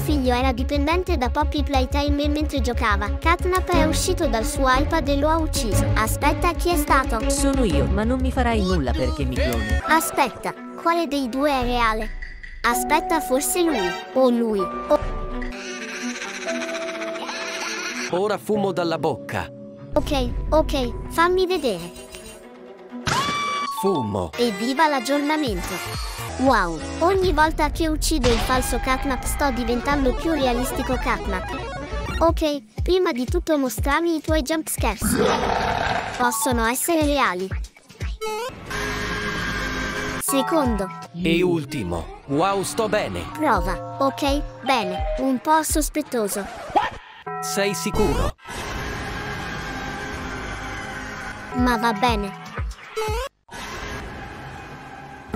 figlio era dipendente da Poppy Playtime e mentre giocava, Catnap è uscito dal suo iPad e lo ha ucciso. Aspetta, chi è stato? Sono io, ma non mi farai nulla perché mi cloni. Aspetta, quale dei due è reale? Aspetta, forse lui. O lui. O... Ora fumo dalla bocca. Ok, ok, fammi vedere. Fumo. Evviva l'aggiornamento! Wow, ogni volta che uccido il falso Catnap sto diventando più realistico Catnap. Ok, prima di tutto mostrami i tuoi jumpscares. Possono essere reali. Secondo, E ultimo. Wow, sto bene. prova. Ok, bene, un po' sospettoso. Sei sicuro? Ma va bene.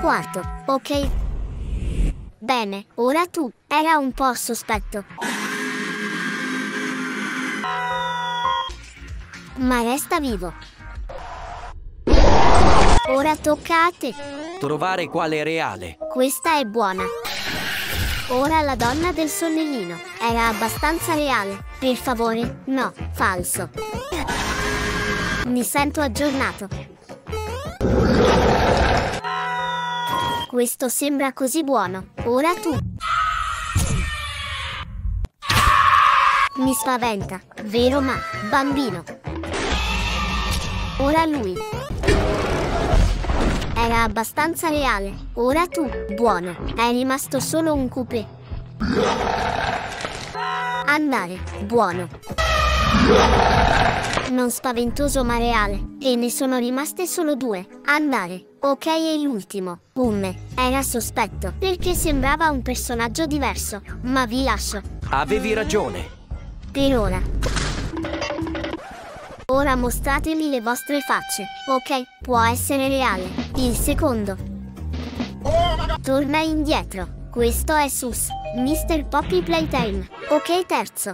Quarto, ok. Bene, ora tu. Era un po' sospetto. Ma resta vivo. Ora tocca a te. Trovare quale è reale. Questa è buona. Ora la donna del sonnellino. Era abbastanza reale. Per favore, no, falso. Mi sento aggiornato. Questo sembra così buono. Ora tu. Mi spaventa, vero ma, bambino. Ora lui. Era abbastanza reale. Ora tu, buono. È rimasto solo un coupé. Andare, buono. Non spaventoso ma reale. E ne sono rimaste solo due. Andare. Ok e l'ultimo. Umme. Era sospetto. Perché sembrava un personaggio diverso. Ma vi lascio. Avevi ragione. Per ora. Ora mostratemi le vostre facce. Ok, può essere reale. Il secondo. Torna indietro. Questo è Sus. Mr. Poppy Playtime. Ok, terzo.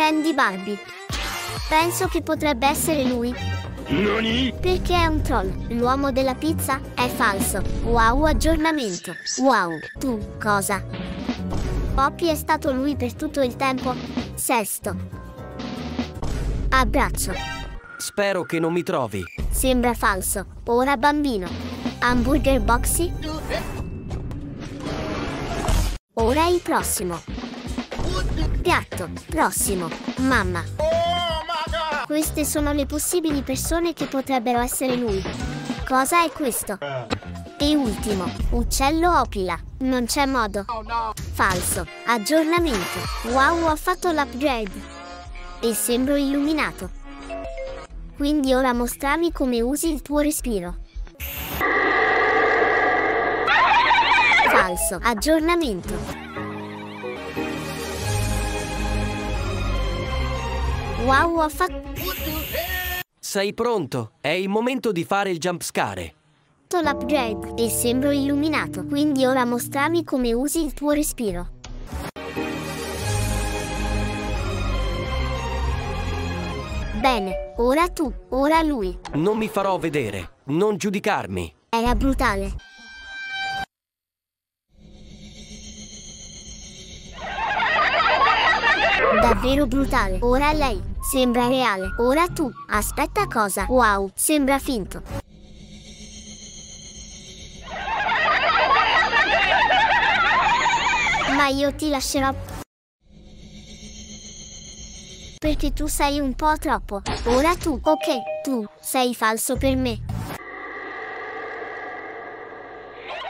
Candy Barbie. Penso che potrebbe essere lui. Perché è un troll. L'uomo della pizza è falso. Wow, aggiornamento. Wow, tu cosa? Poppy è stato lui per tutto il tempo. Sesto. Abbraccio. Spero che non mi trovi. Sembra falso. Ora bambino. Hamburger Boxy. Ora il prossimo. Piatto. Prossimo. Mamma. Queste sono le possibili persone che potrebbero essere lui. Cosa è questo? E ultimo. Uccello opila. Non c'è modo. Falso. Aggiornamento. Wow, ho fatto l'upgrade. E sembro illuminato. Quindi ora mostrami come usi il tuo respiro. Falso. Aggiornamento. Wow, ho fatto Sei pronto? È il momento di fare il jumpscare. l'upgrade e sembro illuminato. Quindi ora mostrami come usi il tuo respiro. Bene, ora tu, ora lui. Non mi farò vedere. Non giudicarmi. Era brutale. Davvero brutale. Ora lei. Sembra reale. Ora tu. Aspetta cosa. Wow. Sembra finto. Ma io ti lascerò. Perché tu sei un po' troppo. Ora tu. Ok, tu. Sei falso per me.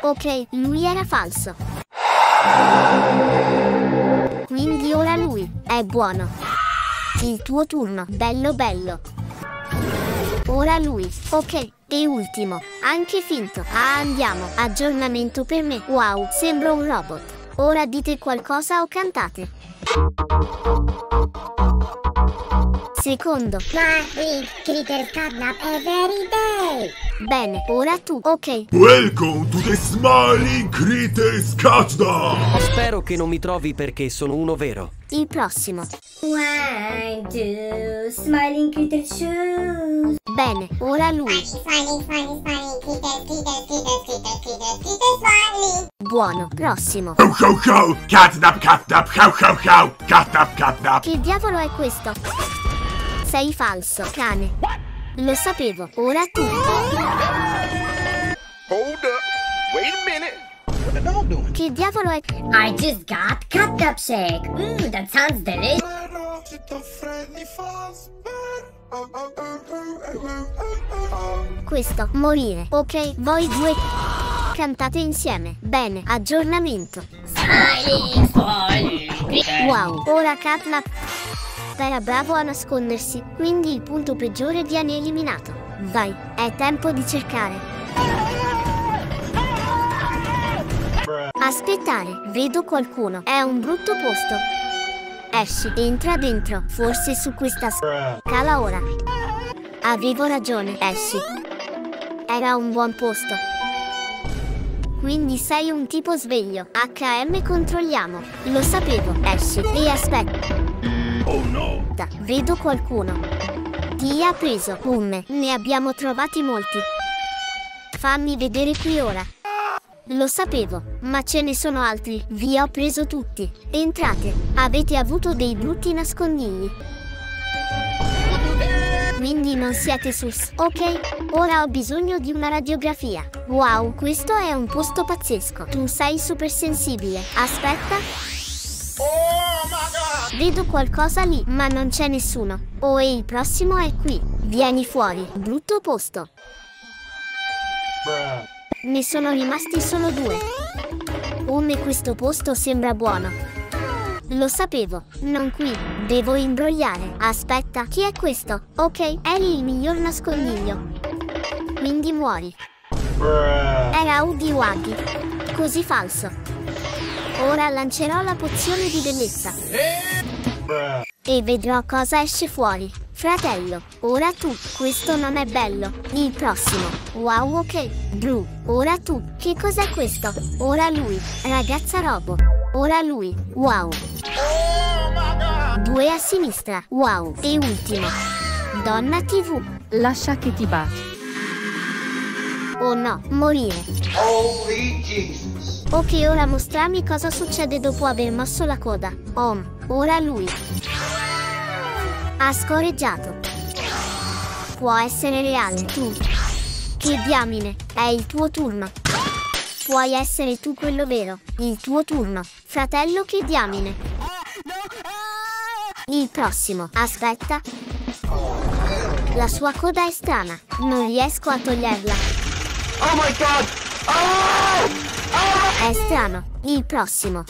Ok, lui era falso. Quindi ora lui è buono. Il tuo turno, bello bello. Ora lui, ok, e ultimo, anche finto. Ah, andiamo, aggiornamento per me. Wow, sembro un robot. Ora dite qualcosa o cantate. Secondo. My critter catnap every day. Bene, ora tu. Ok. Welcome to the Smiling Critters Countdown! Spero che non mi trovi perché sono uno vero. Il prossimo. One, two, smiling critter shoes. Bene, ora lui. Smiling, smiling, smiling, critter, critter, critter, critter, critter, critter, smiling. Buono. Prossimo. Ho ho ho! Catnap, catnap, ho ho ho! Catnap, catnap! Che diavolo è questo? Sei falso, cane. Lo sapevo. Ora tu. Hold up. Wait a minute. What the dog doing? Che diavolo è? I just got catnap shake. Mmm, that sounds delicious. Questo. Morire. Ok, voi due. Cantate insieme. Bene, aggiornamento. Wow, ora Catnap era bravo a nascondersi, quindi il punto peggiore viene eliminato. Vai, è tempo di cercare. Aspettare, vedo qualcuno. È un brutto posto. Esci, entra dentro, forse su questa scala ora. Avevo ragione, esci. Era un buon posto. Quindi sei un tipo sveglio. HM controlliamo. Lo sapevo, esci. E aspetta. Oh no! Vedo qualcuno. Chi ha preso? Um, ne abbiamo trovati molti. Fammi vedere qui ora. Lo sapevo, ma ce ne sono altri. Vi ho preso tutti. Entrate. Avete avuto dei brutti nascondigli. Quindi non siete sus. Ok, ora ho bisogno di una radiografia. Wow, questo è un posto pazzesco. Tu sei super sensibile. Aspetta. Vedo qualcosa lì, ma non c'è nessuno. Oh, e il prossimo è qui. Vieni fuori. Brutto posto. Ne sono rimasti solo due. Come questo posto sembra buono. Lo sapevo, non qui. Devo imbrogliare. Aspetta, chi è questo? Ok, eri il miglior nascondiglio. Quindi muori. Era Udi Waggy. Così falso. Ora lancerò la pozione di bellezza. E vedrò cosa esce fuori. Fratello, ora tu. Questo non è bello. Il prossimo. Wow, ok. Blu, ora tu. Che cos'è questo? Ora lui. Ragazza robo. Ora lui. Wow. Due a sinistra. Wow. E ultimo. Donna TV. Lascia che ti baci. Oh no, morire. Holy Jesus. Ok, ora mostrami cosa succede dopo aver mosso la coda. Om, ora lui. Ha scorreggiato. Può essere reale, tu. Che diamine, è il tuo turno. Puoi essere tu quello vero, il tuo turno. Fratello che diamine. Il prossimo, aspetta. La sua coda è strana, non riesco a toglierla. Oh my god! È strano. Il prossimo.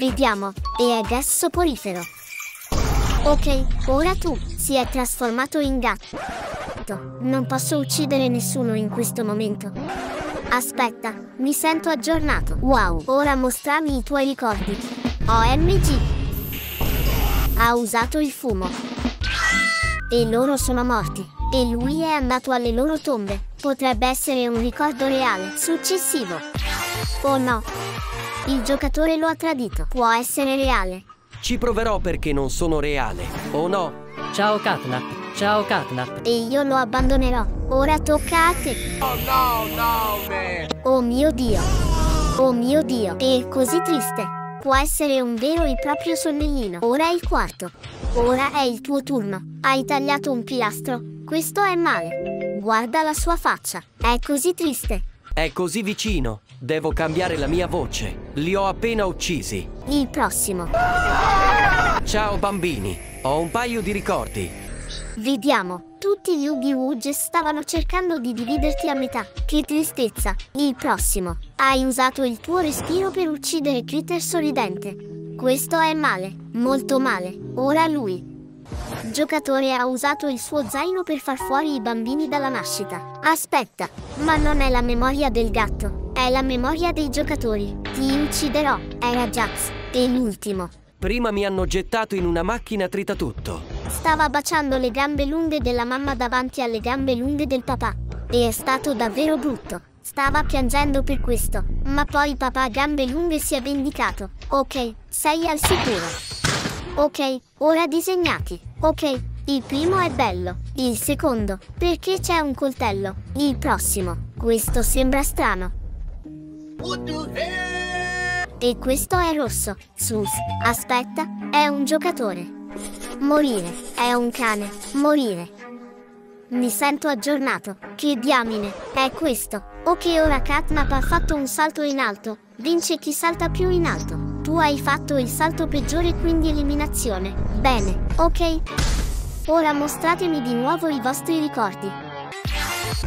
Vediamo. E è gas soporifero. Ok, ora tu. Si è trasformato in gatto. Non posso uccidere nessuno in questo momento. Aspetta, mi sento aggiornato. Wow, ora mostrami i tuoi ricordi. OMG. Ha usato il fumo. E loro sono morti. E lui è andato alle loro tombe. Potrebbe essere un ricordo reale. Successivo. Oh no. Il giocatore lo ha tradito. Può essere reale. Ci proverò perché non sono reale. O no? Ciao Catnap. Ciao Catnap. E io lo abbandonerò. Ora tocca a te. Oh no, no, man. Oh mio Dio. Oh mio Dio. È così triste. Può essere un vero e proprio sonnellino. Ora è il quarto. Ora è il tuo turno. Hai tagliato un pilastro. Questo è male. Guarda la sua faccia. È così triste. È così vicino. Devo cambiare la mia voce. Li ho appena uccisi. Il prossimo. Ciao bambini. Ho un paio di ricordi. Vediamo. Tutti gli Oogie Wooge stavano cercando di dividerti a metà. Che tristezza. Il prossimo. Hai usato il tuo respiro per uccidere Critter sorridente. Questo è male. Molto male. Ora lui. Giocatore ha usato il suo zaino per far fuori i bambini dalla nascita. Aspetta, ma non è la memoria del gatto, è la memoria dei giocatori. Ti ucciderò. Era Jax. E l'ultimo. Prima mi hanno gettato in una macchina tritatutto. Stava baciando le gambe lunghe della mamma davanti alle gambe lunghe del papà. E è stato davvero brutto. Stava piangendo per questo, ma poi papà gambe lunghe si è vendicato. Ok, sei al sicuro. Ok, ora disegnati. Ok, il primo è bello. Il secondo, perché c'è un coltello. Il prossimo, questo sembra strano. E questo è rosso. Sus, aspetta, è un giocatore. Morire, è un cane. Morire. Mi sento aggiornato. Che diamine, è questo. Ok, ora Catnap ha fatto un salto in alto. Vince chi salta più in alto. Tu hai fatto il salto peggiore, quindi eliminazione. Bene, ok. Ora mostratemi di nuovo i vostri ricordi.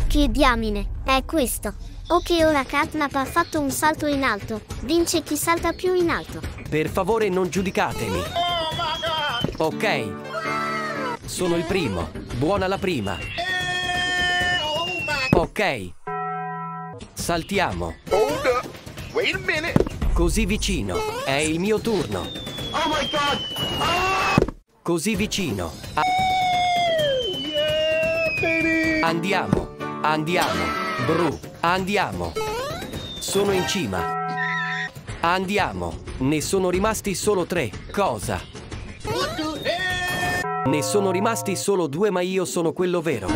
Che diamine, è questo. Ok, ora Catnap ha fatto un salto in alto. Vince chi salta più in alto. Per favore non giudicatemi. Ok. Sono il primo. Buona la prima. Ok. Saltiamo. Hold up. Wait a minute. Così vicino. È il mio turno. Oh my god! Così vicino. A- Andiamo. Andiamo. Bru. Andiamo. Sono in cima. Andiamo. Ne sono rimasti solo tre. Cosa? Ne sono rimasti solo due ma io sono quello vero.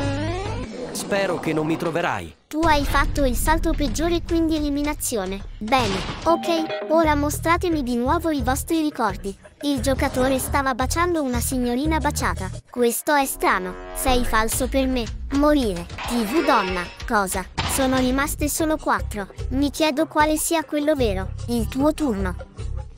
Spero che non mi troverai. Tu hai fatto il salto peggiore quindi eliminazione. Bene, ok, ora mostratemi di nuovo i vostri ricordi. Il giocatore stava baciando una signorina baciata. Questo è strano. Sei falso per me. Morire. TV donna. Cosa? Sono rimaste solo quattro. Mi chiedo quale sia quello vero. Il tuo turno.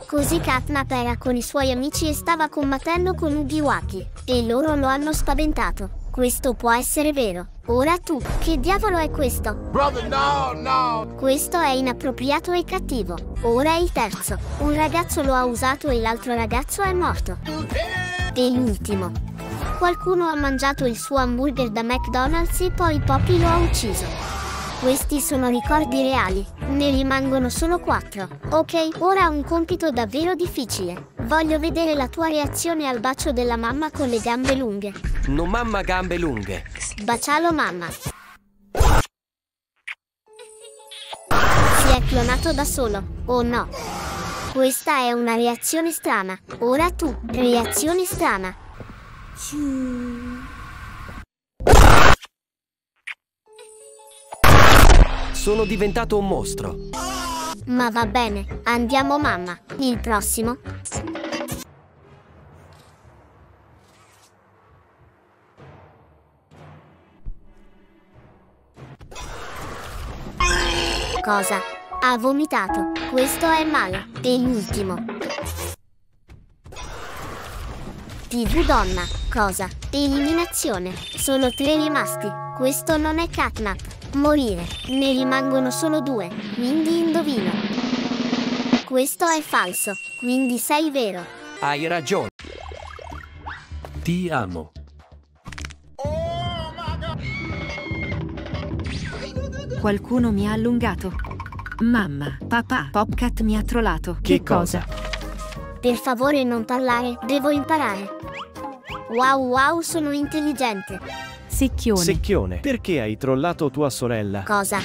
Così Catnap era con i suoi amici e stava combattendo con Ugiwaki. E loro lo hanno spaventato. Questo può essere vero. Ora tu, che diavolo è questo? Brother, no, no. Questo è inappropriato e cattivo. Ora è il terzo. Un ragazzo lo ha usato e l'altro ragazzo è morto. E l'ultimo. Qualcuno ha mangiato il suo hamburger da McDonald's e poi Poppy lo ha ucciso. Questi sono ricordi reali, ne rimangono solo quattro. Ok, ora un compito davvero difficile. Voglio vedere la tua reazione al bacio della mamma con le gambe lunghe. Non mamma gambe lunghe. Bacialo mamma. Si è clonato da solo, o no? Questa è una reazione strana. Ora tu, reazione strana. Sono diventato un mostro. Ma va bene, andiamo mamma. Il prossimo? Cosa? Ha vomitato. Questo è male. L'ultimo. TV donna. Cosa? Eliminazione. Solo tre rimasti. Questo non è catnap. Morire. Ne rimangono solo due. Quindi indovino. Questo è falso. Quindi sei vero. Hai ragione. Ti amo. Qualcuno mi ha allungato. Mamma, papà, Popcat mi ha trollato. Che cosa? Per favore non parlare, devo imparare. Wow wow, sono intelligente. Secchione. Secchione, perché hai trollato tua sorella? Cosa?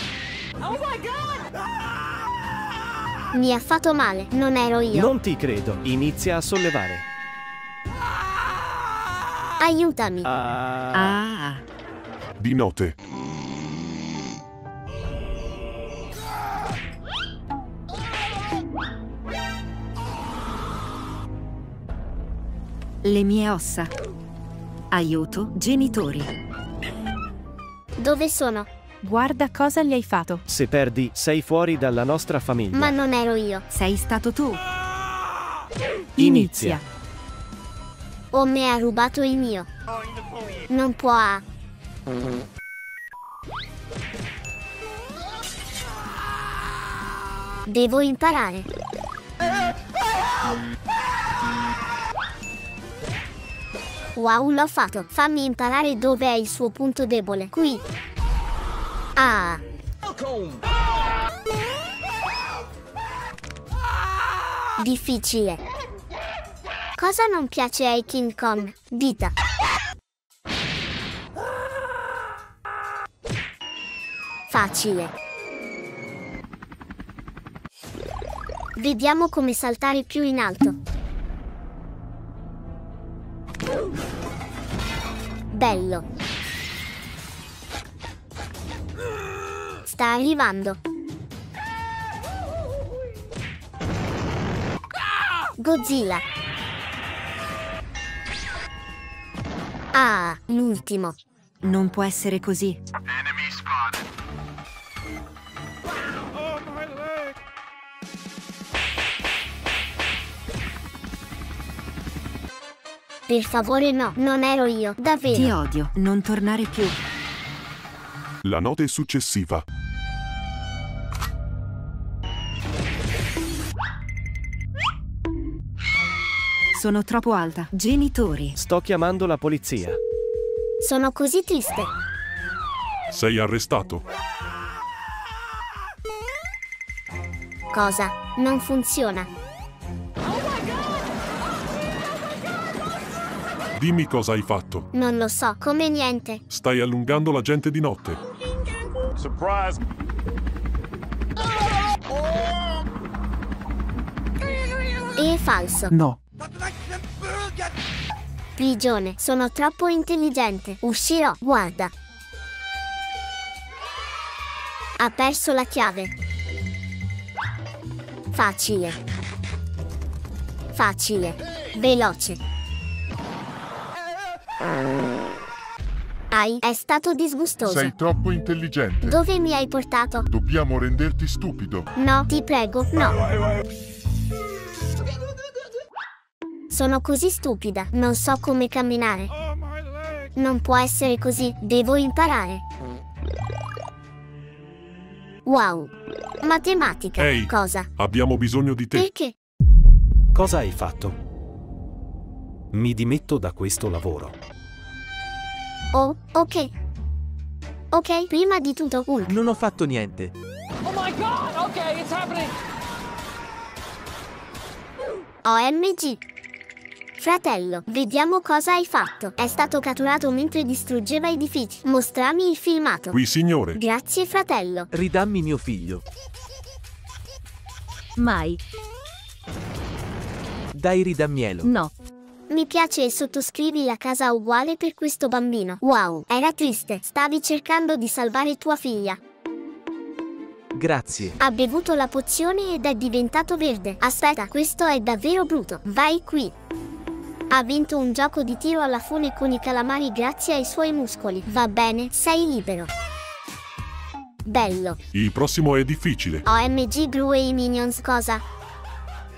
Mi ha fatto male, non ero io. Non ti credo. Inizia a sollevare. Aiutami. Ah, Ah, Di notte. le mie ossa. Aiuto, genitori. Dove sono? Guarda cosa gli hai fatto. se perdi, sei fuori dalla nostra famiglia. Ma non ero io. Sei stato tu. Inizia. O me ha rubato il mio. Non può. Devo imparare. Wow, l'ho fatto. Fammi imparare dove è il suo punto debole. Qui. Ah. Difficile. Cosa non piace ai King Kong? Vita. Facile. Vediamo come saltare più in alto. Bello. Sta arrivando. Godzilla. Ah, l'ultimo. Non può essere così. Per favore no, non ero io, davvero. Ti odio. Non tornare più. La notte successiva. Sono troppo alta. Genitori. Sto chiamando la polizia. Sono così triste. Sei arrestato. Cosa? Non funziona. Dimmi cosa hai fatto. Non lo so, come niente. Stai allungando la gente di notte. Surprise. È falso. No. Prigione, sono troppo intelligente. Uscirò, guarda. Ha perso la chiave. Facile. Facile. Veloce. Ai, è stato disgustoso. Sei troppo intelligente. Dove mi hai portato? Dobbiamo renderti stupido. No, ti prego, no. Sono così stupida, non so come camminare. Non può essere così, devo imparare. Wow. Matematica. Ehi. Cosa? Abbiamo bisogno di te. Perché? Cosa hai fatto? Mi dimetto da questo lavoro. Oh, ok. Ok, prima di tutto Hulk. Non ho fatto niente. OMG. Fratello, vediamo cosa hai fatto. È stato catturato mentre distruggeva edifici. Mostrami il filmato. Qui, signore. Grazie fratello. Ridammi mio figlio. Mai. Dai ridammielo. No. Mi piace e sottoscrivi la casa uguale per questo bambino. Wow, era triste. Stavi cercando di salvare tua figlia. Grazie. Ha bevuto la pozione ed è diventato verde. Aspetta, questo è davvero brutto. Vai qui. Ha vinto un gioco di tiro alla fune con i calamari grazie ai suoi muscoli. Va bene, sei libero. Bello. Il prossimo è difficile. OMG Gru e i Minions cosa?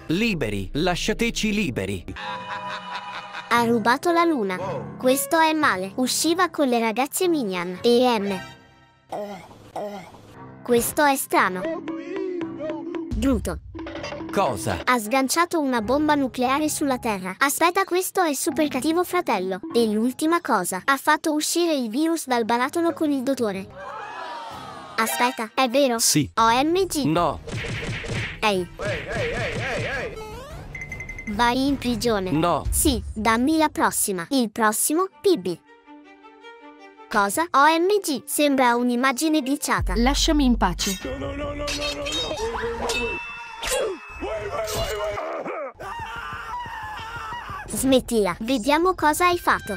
Liberi, lasciateci liberi. Ha rubato la luna. Questo è male. Usciva con le ragazze Minion. E M. Questo è strano. Brutto. Cosa? Ha sganciato una bomba nucleare sulla Terra. Aspetta, questo è super cattivo fratello. E l'ultima cosa, ha fatto uscire il virus dal barattolo con il dottore. Aspetta, è vero? Sì. OMG. No, Ehi. Vai in prigione. no. Sì, dammi la prossima. Il prossimo, PB. Cosa? OMG, sembra un'immagine glitchata. Lasciami in pace. Smettila, vediamo cosa hai fatto.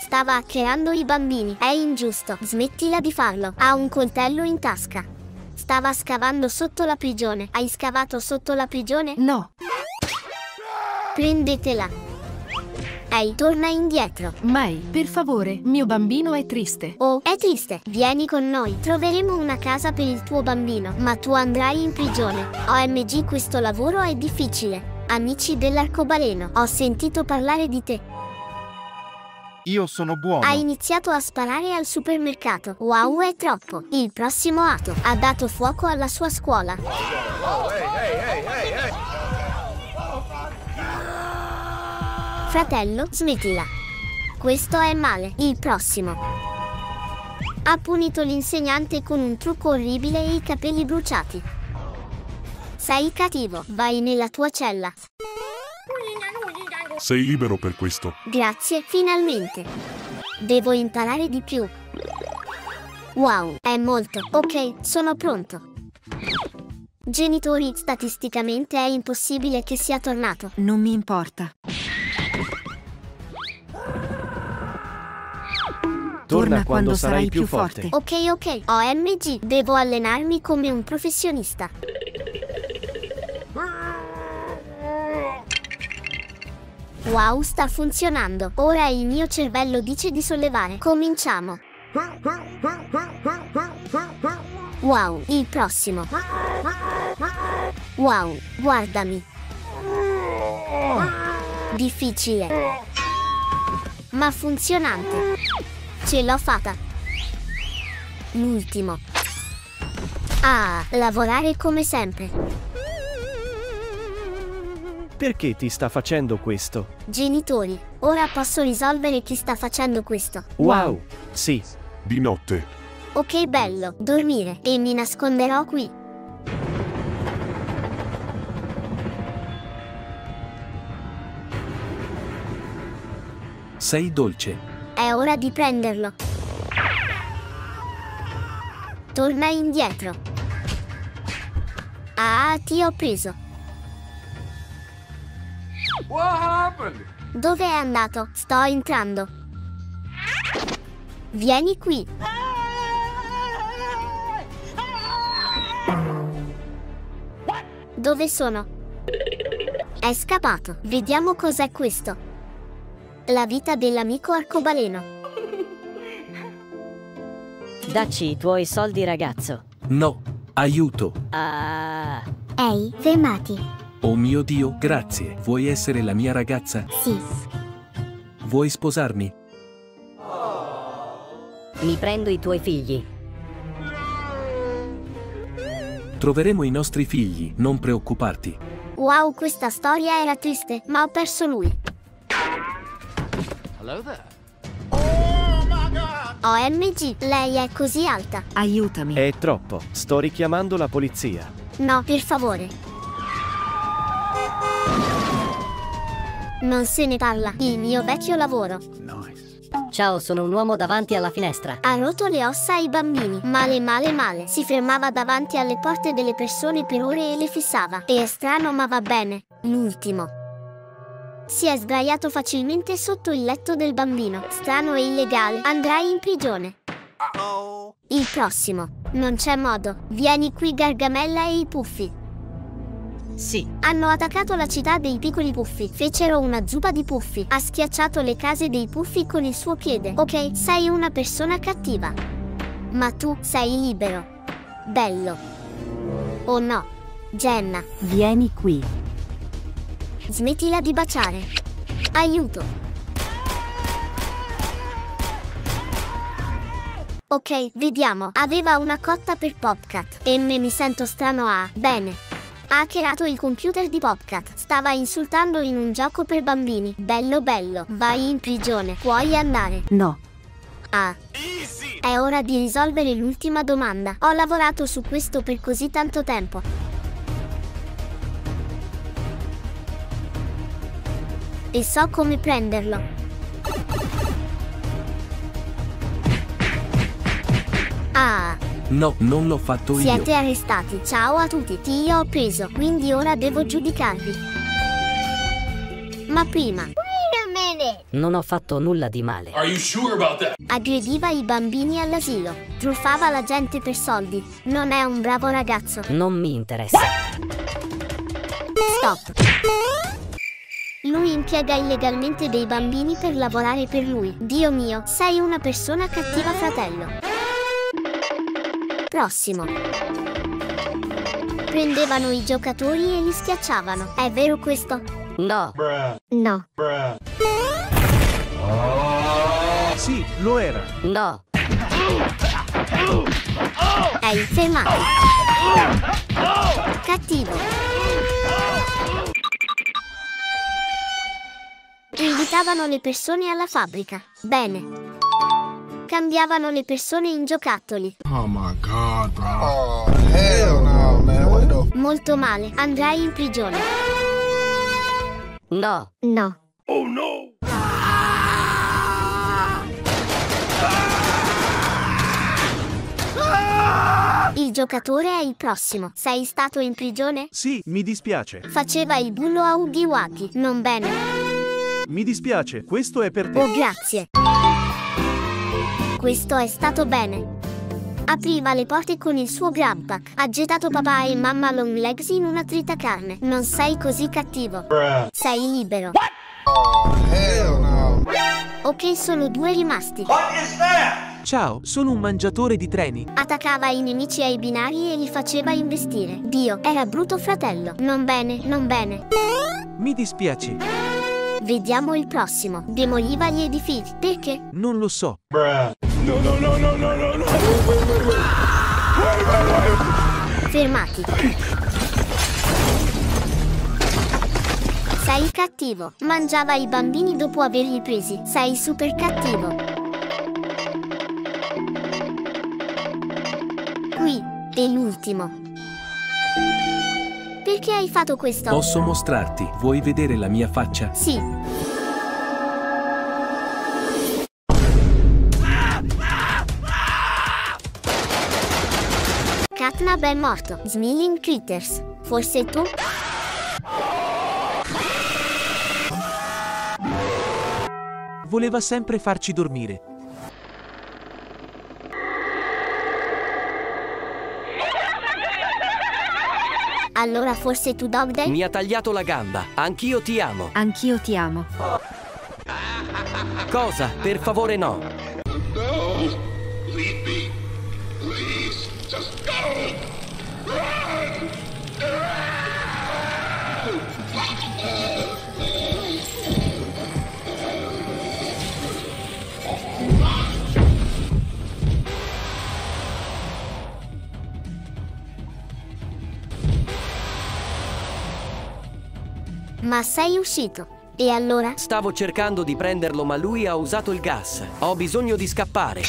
Stava hackerando i bambini. È ingiusto. Smettila di farlo. Ha un coltello in tasca. Stava scavando sotto la prigione. Hai scavato sotto la prigione? No. Prendetela. Ehi, torna indietro. Mai. Per favore, mio bambino è triste. Oh, è triste. Vieni con noi. Troveremo una casa per il tuo bambino, ma tu andrai in prigione. OMG, questo lavoro è difficile. Amici dell'arcobaleno, ho sentito parlare di te. Io sono buono. Ha iniziato a sparare al supermercato. Wow, è troppo. Il prossimo atto ha dato fuoco alla sua scuola. Fratello, smettila. Questo è male. Il prossimo. Ha punito l'insegnante con un trucco orribile e i capelli bruciati. Sei cattivo, vai nella tua cella. Sei libero per questo. Grazie, finalmente. Devo imparare di più. Wow, è molto. Ok, sono pronto. Genitori, statisticamente è impossibile che sia tornato. Non mi importa. Torna quando sarai più forte. Ok, ok. OMG, devo allenarmi come un professionista. Wow, sta funzionando. Ora il mio cervello dice di sollevare. Cominciamo. Wow, il prossimo. Wow, guardami. Difficile. Ma funzionante. Ce l'ho fatta. L'ultimo. Ah, lavorare come sempre. Perché ti sta facendo questo? Genitori, ora posso risolvere chi sta facendo questo. Wow! Sì, Di notte. Ok, bello, dormire. E mi nasconderò qui. Sei dolce. È ora di prenderlo. Torna indietro. Ah, ti ho preso. Dove è andato? Sto entrando. Vieni qui. Dove sono? È scappato. Vediamo cos'è questo. La vita dell'amico arcobaleno. Dacci i tuoi soldi, ragazzo. No, aiuto. Ah. Ehi, fermati. Oh mio Dio, grazie. Vuoi essere la mia ragazza? Sì. Vuoi sposarmi? Mi prendo i tuoi figli. Troveremo i nostri figli, non preoccuparti. Wow, questa storia era triste, ma ho perso lui. OMG, lei è così alta. Aiutami. è troppo. Sto richiamando la polizia. No, per favore. Non se ne parla. Il mio vecchio lavoro. Ciao, sono un uomo davanti alla finestra. Ha rotto le ossa ai bambini. Male, male, male. Si fermava davanti alle porte delle persone per ore e le fissava. E è strano, ma va bene. L'ultimo. Si è sdraiato facilmente sotto il letto del bambino. Strano e illegale. Andrai in prigione. Il prossimo. Non c'è modo. Vieni qui Gargamella e i puffi. Sì. Hanno attaccato la città dei piccoli puffi. Fecero una zuppa di puffi. Ha schiacciato le case dei puffi con il suo piede. Ok, sei una persona cattiva. Ma tu sei libero. Bello. Oh no. Jenna, Vieni qui. Smettila di baciare. Aiuto. Ok, vediamo. Aveva una cotta per Popcat. E me mi sento strano a... Bene. Ha hackerato il computer di Popcat. Stava insultando in un gioco per bambini. Bello bello. Vai in prigione. Puoi andare. No. Ah. È ora di risolvere l'ultima domanda. Ho lavorato su questo per così tanto tempo. E so come prenderlo. Ah, No, non l'ho fatto io. siete arrestati. Ciao a tutti. Ti ho preso, quindi ora devo giudicarvi. Ma prima, Non ho fatto nulla di male. aggrediva i bambini all'asilo. Truffava la gente per soldi. Non è un bravo ragazzo. Non mi interessa. Stop. Lui impiega illegalmente dei bambini per lavorare per lui. Dio mio, sei una persona cattiva fratello. Prossimo. Prendevano i giocatori e li schiacciavano. È vero questo? No. No. Sì, lo era. No. Ehi, fermati. Cattivo. Invitavano le persone alla fabbrica. Bene. Cambiavano le persone in giocattoli. Oh my god, bro. Oh, hell no, man. What the molto male. Andrai in prigione. No. No. Oh no! Il giocatore è il prossimo. Sei stato in prigione? Sì, mi dispiace. Faceva il bullo a Wuggy. Non bene. Mi dispiace, questo è per te. Oh, grazie. Questo è stato bene. Apriva le porte con il suo grabpack. Ha gettato papà e mamma long legs in una trita carne. Non sei così cattivo. Sei libero. Ok, solo due rimasti. Ciao, sono un mangiatore di treni. Attaccava i nemici ai binari e li faceva investire. Dio, era brutto fratello. Non bene, non bene. Mi dispiace. Vediamo il prossimo. Demoliva gli edifici. Perché? Non lo so. No, no, no, no, no, no, no! Fermati. Sei cattivo. Mangiava i bambini dopo averli presi. Sei super cattivo. Qui, è l'ultimo. Perché hai fatto questo? Posso mostrarti? Vuoi vedere la mia faccia? Sì. Catnab è morto. Smiling Critters. Forse tu? Voleva sempre farci dormire. Allora forse tu Dog Day? Mi ha tagliato la gamba. Anch'io ti amo. Anch'io ti amo. Cosa? Per favore no. No! Leave me! Ma sei uscito. E allora? Stavo cercando di prenderlo, ma lui ha usato il gas. Ho bisogno di scappare.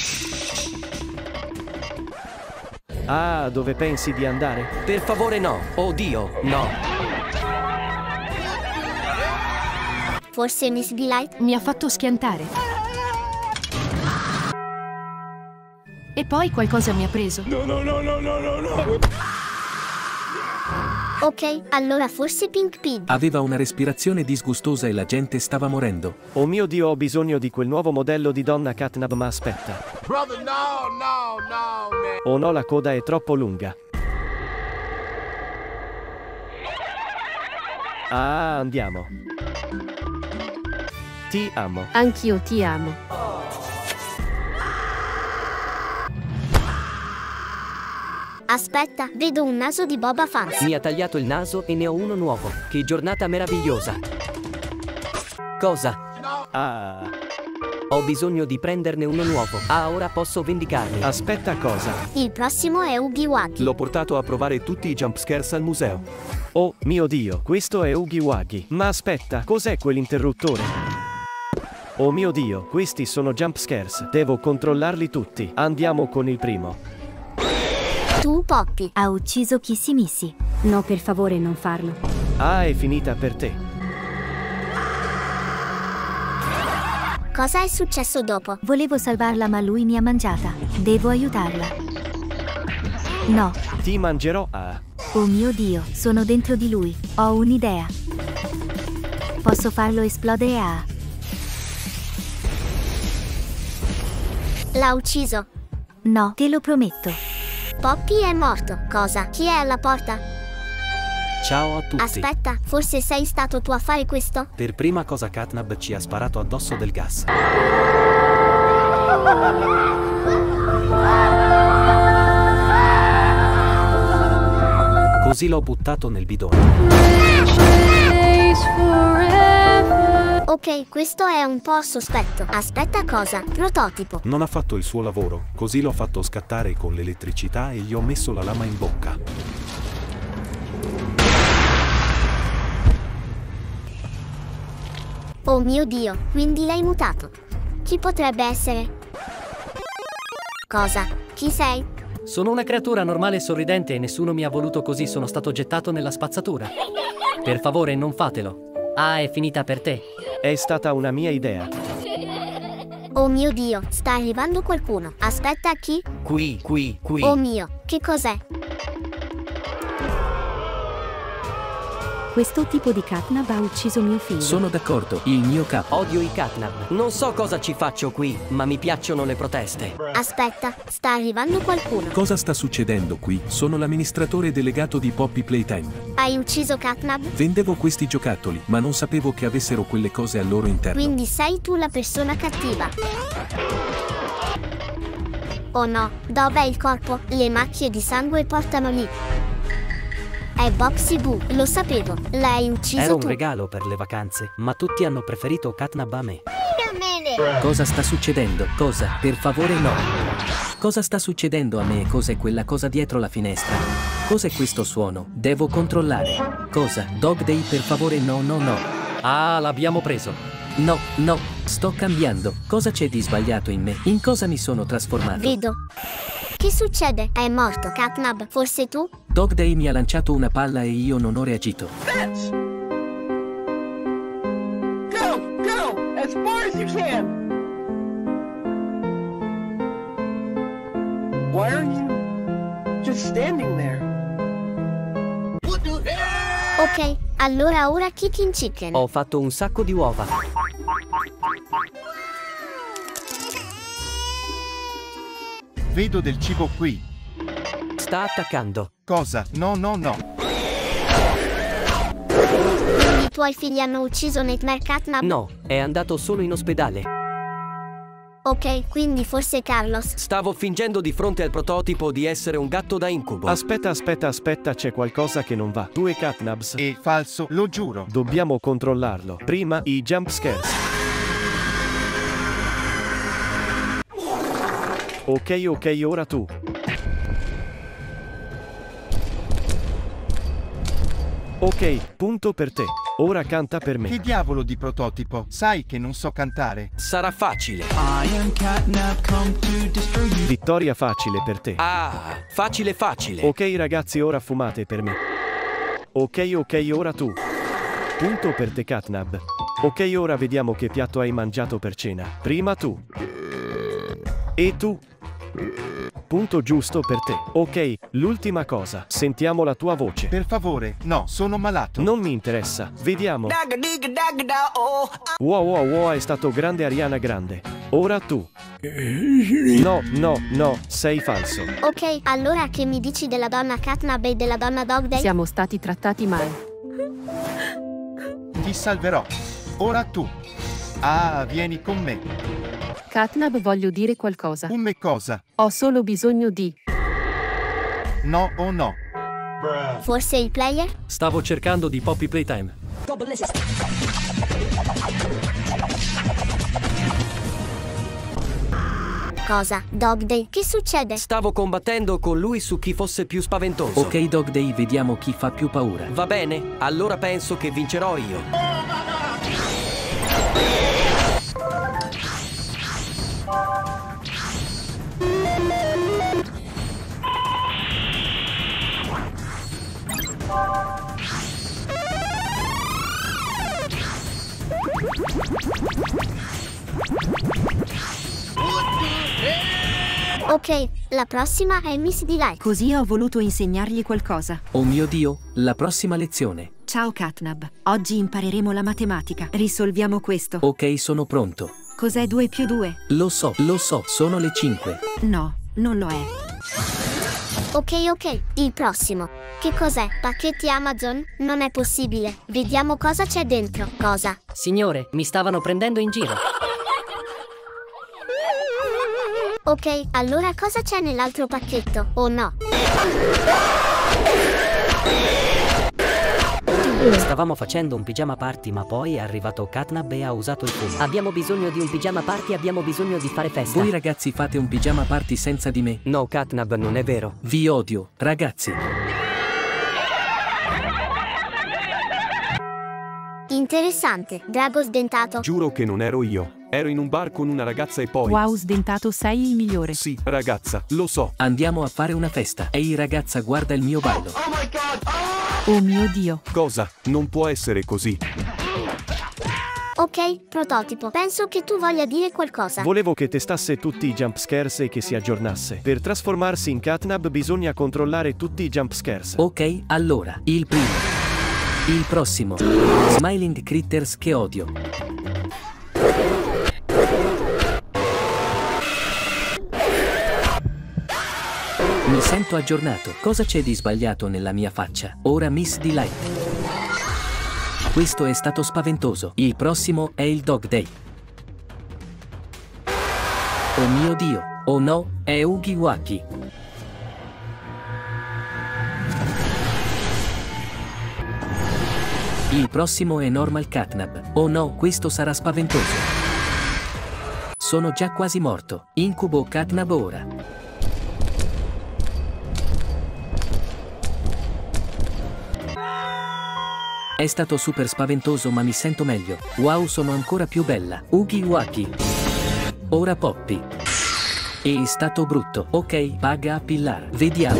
Ah, dove pensi di andare? Per favore no. Oh Dio, no. Forse Miss Delight? Mi ha fatto schiantare. E poi qualcosa mi ha preso. No, no, no, no, no, no, no! Ok, allora forse Pink Pig. Aveva una respirazione disgustosa e la gente stava morendo. Oh mio Dio, ho bisogno di quel nuovo modello di donna Catnab, ma aspetta. Brother, no, no, no, man. Oh no, la coda è troppo lunga. Ah, andiamo. Ti amo. Anch'io ti amo. Aspetta, vedo un naso di Boba Fans. Mi ha tagliato il naso e ne ho uno nuovo. Che giornata meravigliosa. Cosa? Ah, Ho bisogno di prenderne uno nuovo. Ah, ora posso vendicarmi. aspetta cosa? Il prossimo è Uggy Wuggy. L'ho portato a provare tutti i jumpscares al museo. Oh mio Dio, questo è Uggy Wuggy. Ma aspetta, cos'è quell'interruttore? Oh mio Dio, questi sono jump scares. Devo controllarli tutti. Andiamo con il primo. Tu, Poppy. Ha ucciso Kissimissi. No, per favore, non farlo. Ah, è finita per te. Cosa è successo dopo? Volevo salvarla, ma lui mi ha mangiata. Devo aiutarla. No. Ti mangerò a... Oh mio Dio, sono dentro di lui. Ho un'idea. Posso farlo esplodere a... L'ha ucciso. No, te lo prometto. Poppy è morto. Cosa? Chi è alla porta? Ciao a tutti. Aspetta, forse sei stato tu a fare questo? Per prima cosa Catnab ci ha sparato addosso del gas. Così l'ho buttato nel bidone. Ok, questo è un po' sospetto. Aspetta cosa? Prototipo. Non ha fatto il suo lavoro, così l'ho fatto scattare con l'elettricità e gli ho messo la lama in bocca. Oh mio Dio, quindi l'hai mutato. Chi potrebbe essere? Cosa? Chi sei? Sono una creatura normale e sorridente e nessuno mi ha voluto così, sono stato gettato nella spazzatura. Per favore, non fatelo. Ah, è finita per te. È stata una mia idea. Oh mio Dio, sta arrivando qualcuno. Aspetta chi? Qui, qui, qui. Oh mio, che cos'è? Questo tipo di catnap ha ucciso mio figlio. Sono d'accordo, il mio capo. Odio i catnap. Non so cosa ci faccio qui, ma mi piacciono le proteste. Aspetta, sta arrivando qualcuno. Cosa sta succedendo qui? Sono l'amministratore delegato di Poppy Playtime. Hai ucciso Catnab? Vendevo questi giocattoli, ma non sapevo che avessero quelle cose al loro interno. Quindi sei tu la persona cattiva. Oh no, dov'è il corpo? Le macchie di sangue portano lì. È Boxy Boo, lo sapevo. L'hai ucciso Era un tu. regalo per le vacanze, ma tutti hanno preferito Catnab a me. Cosa sta succedendo? Cosa? Per favore no. Cosa sta succedendo a me? Cos'è quella cosa dietro la finestra? Cos'è questo suono? Devo controllare. Cosa? Dog Day per favore no no no. Ah, l'abbiamo preso. No, no, sto cambiando. Cosa c'è di sbagliato in me? In cosa mi sono trasformato? Vedo. Che succede? È morto Catnab, forse tu? Dog Day mi ha lanciato una palla e io non ho reagito. Go, go, as far as you can. Why are you just standing there? What the hell? Ok, allora ora Kicking Chicken. Ho fatto un sacco di uova. Vedo del cibo qui. Sta attaccando. Cosa? No, no, no. I tuoi figli hanno ucciso Nightmare Catnab? No, è andato solo in ospedale. Ok, quindi forse Carlos. Stavo fingendo di fronte al prototipo di essere un gatto da incubo. Aspetta, aspetta, aspetta, c'è qualcosa che non va. Due catnabs. È falso, lo giuro. Dobbiamo controllarlo. Prima i jump scares. Ok, ok, ora tu. Ok, punto per te. Ora canta per Che me. diavolo di prototipo? Sai che non so cantare. Sarà facile. Vittoria facile per te. Ah, facile facile. Ok ragazzi, ora fumate per me. Ok, ok, ora tu. Punto per te Catnab. Ok, ora vediamo che piatto hai mangiato per cena. Prima tu. E tu. Punto giusto per te. Ok, l'ultima cosa. Sentiamo la tua voce. Per favore, no, sono malato. Non mi interessa. Vediamo. Wow, wow, wow, è stato grande Ariana Grande. Ora tu. No, no, no, sei falso. Ok, allora che mi dici della donna Catnab e della donna Dog Day? Siamo stati trattati male. Ti salverò. Ora tu. Ah, vieni con me. Catnab voglio dire qualcosa. Un me cosa? Ho solo bisogno di... No o no? Forse il player? Stavo cercando di Poppy Playtime. Cosa? Dog Day? Che succede? Stavo combattendo con lui su chi fosse più spaventoso. Ok Dog Day, vediamo chi fa più paura. Va bene, allora penso che vincerò io. What the hell? Ok, la prossima è Miss Delight. Così ho voluto insegnargli qualcosa. Oh mio Dio, la prossima lezione. Ciao Catnab. Oggi impareremo la matematica. Risolviamo questo. Ok, sono pronto. Cos'è 2 più 2? Lo so, lo so, sono le 5. No, non lo è. Ok, ok, il prossimo. Che cos'è? Pacchetti Amazon? Non è possibile. Vediamo cosa c'è dentro. Cosa? Signore, mi stavano prendendo in giro. Ok, allora cosa c'è nell'altro pacchetto? Oh no. Stavamo facendo un pigiama party, ma poi è arrivato Catnab e ha usato il fumo. Abbiamo bisogno di un pigiama party, abbiamo bisogno di fare festa. Voi ragazzi fate un pigiama party senza di me. No, Catnab, non è vero. Vi odio, ragazzi. Interessante. Drago sdentato. Giuro che non ero io. Ero in un bar con una ragazza e poi... Wow, sdentato, sei il migliore. Sì, ragazza, lo so. Andiamo a fare una festa. Ehi ragazza, guarda il mio ballo. Oh mio Dio. Cosa? Non può essere così. Ok, prototipo. Penso che tu voglia dire qualcosa. Volevo che testasse tutti i jumpscares e che si aggiornasse. Per trasformarsi in Catnab bisogna controllare tutti i jumpscares. Ok, allora, il primo. Il prossimo. Smiling Critters che odio. Mi sento aggiornato. Cosa c'è di sbagliato nella mia faccia? Ora Miss Delight. Questo è stato spaventoso. Il prossimo è il Dog Day. Oh mio Dio. Oh no, è Ugi Waki. Il prossimo è Normal Catnab. Oh no, questo sarà spaventoso. Sono già quasi morto. Incubo Catnab ora. È stato super spaventoso ma mi sento meglio. Wow sono ancora più bella. Ugi Waki. Ora Poppy. È stato brutto. Ok, paga a pillar. Vediamo.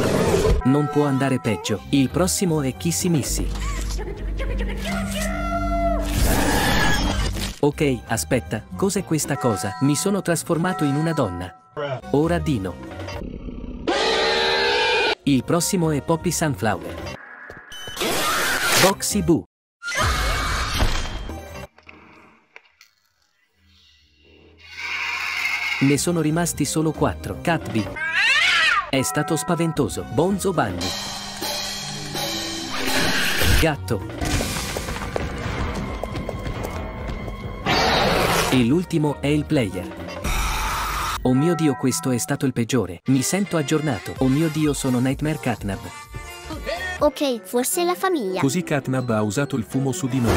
Non può andare peggio. Il prossimo è Kissy Missy. Ok, aspetta, cos'è questa cosa? Mi sono trasformato in una donna. Ora Dino. Il prossimo è Poppy Sunflower. Boxy Boo. Ne sono rimasti solo quattro. Catby. È stato spaventoso. Bonzo Bunny. Gatto. E l'ultimo è il player. Oh mio dio questo è stato il peggiore. Mi sento aggiornato. Oh mio dio sono Nightmare Catnap. Ok, forse la famiglia. Così Catnab ha usato il fumo su di noi.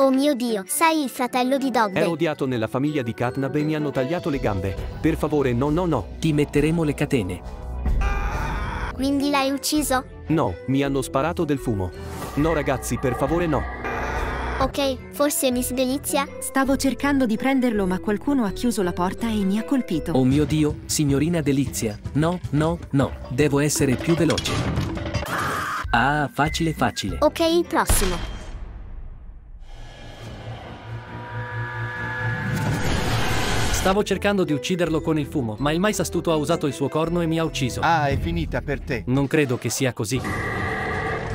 Oh mio Dio, sei il fratello di Dog È odiato nella famiglia di Catnab e mi hanno tagliato le gambe. Per favore, no, no, no. Ti metteremo le catene. Quindi l'hai ucciso? No, mi hanno sparato del fumo. No, ragazzi, per favore, no. Ok, forse Miss Delizia? Stavo cercando di prenderlo ma qualcuno ha chiuso la porta e mi ha colpito. Oh mio dio, signorina Delizia. No, no, no. Devo essere più veloce. Ah, facile, facile. Ok, il prossimo. Stavo cercando di ucciderlo con il fumo, ma il mais astuto ha usato il suo corno e mi ha ucciso. Ah, è finita per te. Non credo che sia così.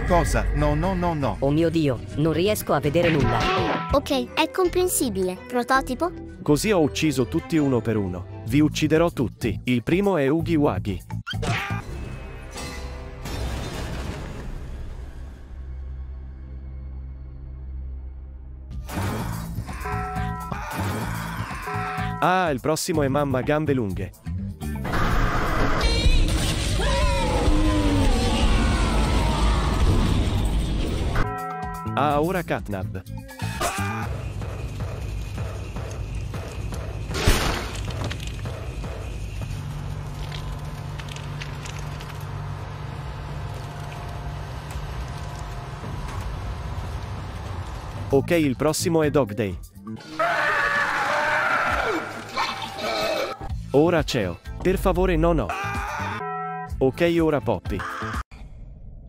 Cosa? No, no, no, no. Oh mio Dio, non riesco a vedere nulla. Ok, è comprensibile. Prototipo? Così ho ucciso tutti uno per uno. Vi ucciderò tutti. Il primo è Ugi Wagi. Ah, il prossimo è Mamma Gambe Lunghe. Ah, ora Catnab. Ok, il prossimo è Dog Day. Ora Ceo. Per favore, no, no. Ok, ora Poppy.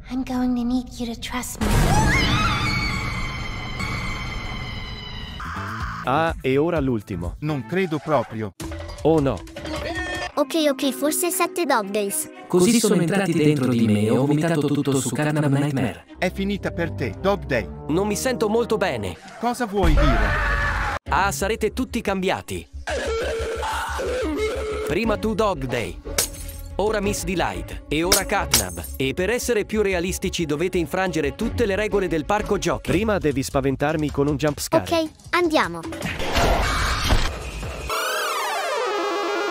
I'm going to need you to trust me. Ah, e ora l'ultimo. Non credo proprio. Oh no. Ok, ok, forse 7 Dog Days. Così sono entrati dentro di me e ho vomitato tutto su Carnam Nightmare. È finita per te, Dog Day. Non mi sento molto bene. Cosa vuoi dire? Ah, sarete tutti cambiati. Prima tu Dog Day. Ora Miss Delight. E ora Catnab. E per essere più realistici dovete infrangere tutte le regole del parco giochi. Prima devi spaventarmi con un jumpscare. Ok, andiamo.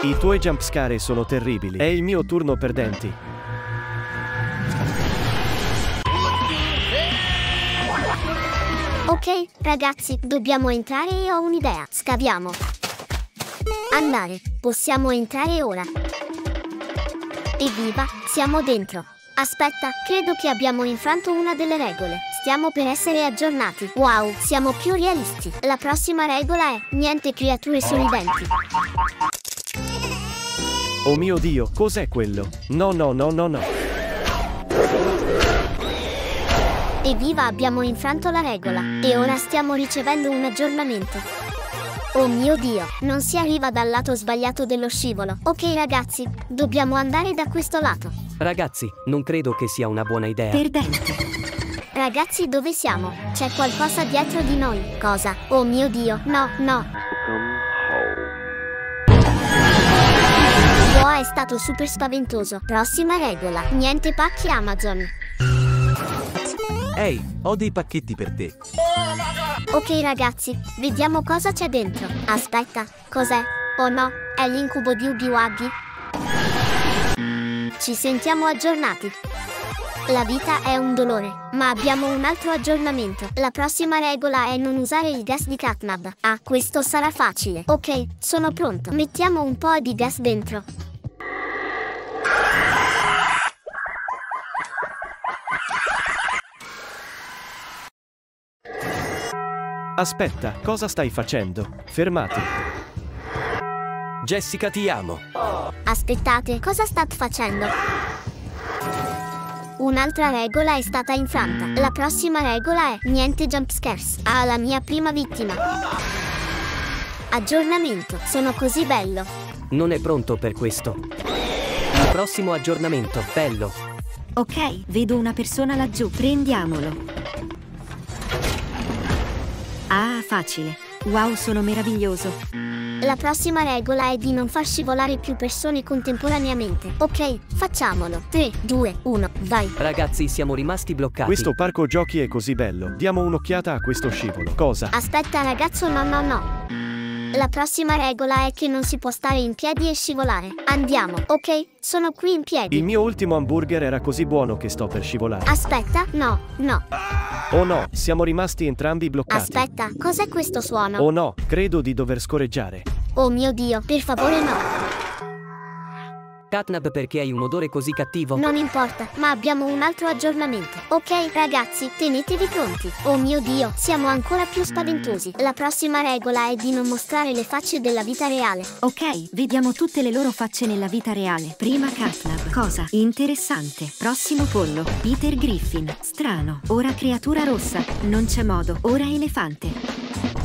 I tuoi jumpscare sono terribili. È il mio turno perdenti. Ok, ragazzi, dobbiamo entrare e ho un'idea. Scaviamo. Andare, possiamo entrare ora. Evviva, siamo dentro. Aspetta, credo che abbiamo infranto una delle regole. Stiamo per essere aggiornati. Wow, siamo più realisti. La prossima regola è niente creature sorridenti. Oh mio Dio, cos'è quello? No, no, no, no, no. Evviva, abbiamo infranto la regola. E ora stiamo ricevendo un aggiornamento. Oh mio Dio, non si arriva dal lato sbagliato dello scivolo. Ok ragazzi, dobbiamo andare da questo lato. Ragazzi, non credo che sia una buona idea. Perdente. Ragazzi, dove siamo? C'è qualcosa dietro di noi. Cosa? Oh mio Dio, no, no. Wow, è stato super spaventoso. Prossima regola. Niente pacchi Amazon. Ehi, ho dei pacchetti per te. Ok ragazzi, vediamo cosa c'è dentro. Aspetta, cos'è? Oh no, è l'incubo di Ugi Waggy? Ci sentiamo aggiornati. La vita è un dolore, ma abbiamo un altro aggiornamento. La prossima regola è non usare il gas di Catnab. Ah, questo sarà facile. Ok, sono pronto. Mettiamo un po' di gas dentro. Aspetta, cosa stai facendo? Fermati. Jessica ti amo. Aspettate, cosa state facendo? Un'altra regola è stata infranta. La prossima regola è niente jump scares. Ah, la mia prima vittima. Aggiornamento. Sono così bello. Non è pronto per questo. Il prossimo aggiornamento, bello. Ok, vedo una persona laggiù. Prendiamolo. Ah, facile. Wow, sono meraviglioso. La prossima regola è di non far scivolare più persone contemporaneamente. Ok, facciamolo. 3, 2, 1, vai. Ragazzi, siamo rimasti bloccati. Questo parco giochi è così bello. Diamo un'occhiata a questo scivolo. Cosa? Aspetta ragazzo, no, no, no. La prossima regola è che non si può stare in piedi e scivolare. Andiamo, ok? Sono qui in piedi. Il mio ultimo hamburger era così buono che sto per scivolare. Aspetta, no, no. Oh no, siamo rimasti entrambi bloccati. Aspetta, cos'è questo suono? Oh no, credo di dover scorreggiare. Oh mio Dio, per favore no. Catnab perché hai un odore così cattivo? Non importa, ma abbiamo un altro aggiornamento. Ok, ragazzi, tenetevi pronti. Oh mio Dio, siamo ancora più spaventosi. La prossima regola è di non mostrare le facce della vita reale. Ok, vediamo tutte le loro facce nella vita reale. Prima Catnab. Cosa? Interessante. Prossimo pollo. Peter Griffin. Strano. Ora creatura rossa. Non c'è modo. Ora elefante.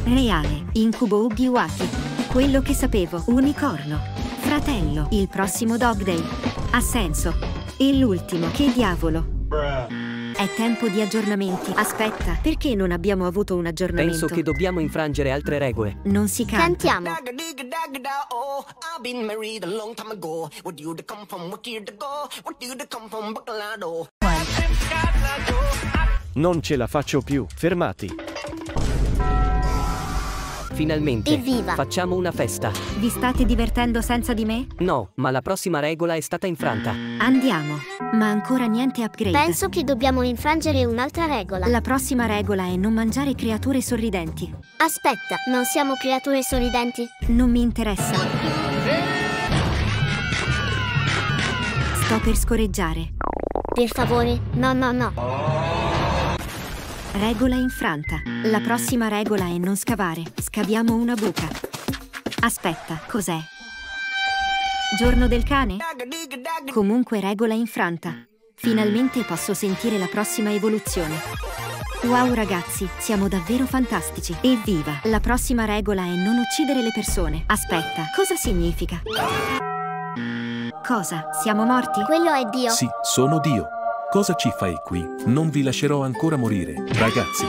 Reale. Incubo Ugiwaki. Quello che sapevo. Unicorno. Fratello, il prossimo Dog Day. Ha senso. E l'ultimo, che diavolo. È tempo di aggiornamenti. Aspetta, perché non abbiamo avuto un aggiornamento? Penso che dobbiamo infrangere altre regole. Non si canta. Cantiamo. Non ce la faccio più. Fermati. Finalmente. Evviva. Facciamo una festa. Vi state divertendo senza di me? No, ma la prossima regola è stata infranta. Andiamo. Ma ancora niente upgrade. Penso che dobbiamo infrangere un'altra regola. La prossima regola è non mangiare creature sorridenti. Aspetta, non siamo creature sorridenti? Non mi interessa. Sto per scorreggiare. Per favore, no, no, no. Regola infranta. La prossima regola è non scavare. Scaviamo una buca. Aspetta, cos'è? Giorno del cane? Comunque regola infranta. Finalmente posso sentire la prossima evoluzione. Wow ragazzi, siamo davvero fantastici. Evviva! La prossima regola è non uccidere le persone. Aspetta, cosa significa? Cosa? Siamo morti? Quello è Dio. Sì, sono Dio. Cosa ci fai qui? Non vi lascerò ancora morire, ragazzi.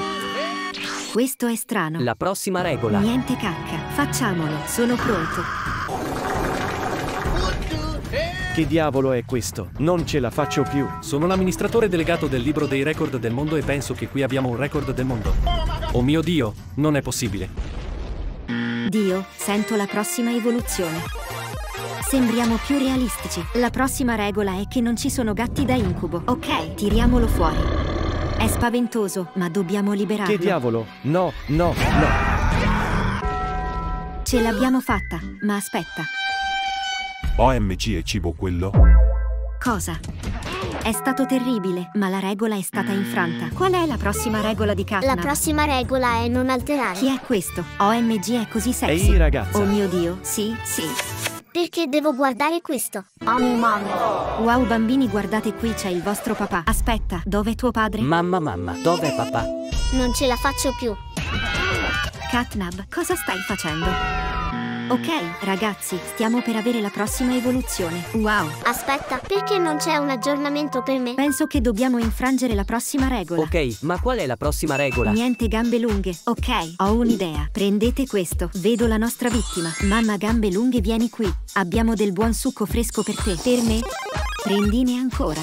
Questo è strano. La prossima regola. Niente cacca. Facciamolo. Sono pronto. Che diavolo è questo? Non ce la faccio più. Sono l'amministratore delegato del libro dei record del mondo e penso che qui abbiamo un record del mondo. Oh mio Dio, non è possibile. Dio, sento la prossima evoluzione. Sembriamo più realistici. La prossima regola è che non ci sono gatti da incubo. Ok, tiriamolo fuori. È spaventoso, ma dobbiamo liberarlo. Che diavolo? No, no, no. Ce l'abbiamo fatta, ma aspetta. OMG è cibo quello? Cosa? È stato terribile, ma la regola è stata infranta. Qual è la prossima regola di Catnap? La prossima regola è non alterare. Chi è questo? OMG è così sexy. Ehi ragazza. Oh mio dio, sì, sì. Perché devo guardare questo? Wow bambini guardate qui c'è il vostro papà. Aspetta, dov'è tuo padre? Mamma mamma, dov'è papà? Non ce la faccio più. Catnab, cosa stai facendo? Ok, ragazzi, stiamo per avere la prossima evoluzione. Wow. Aspetta, perché non c'è un aggiornamento per me? Penso che dobbiamo infrangere la prossima regola. Ok, ma qual è la prossima regola? Niente gambe lunghe. Ok, ho un'idea. Prendete questo. Vedo la nostra vittima. Mamma gambe lunghe, vieni qui. Abbiamo del buon succo fresco per te. Per me? Prendine ancora.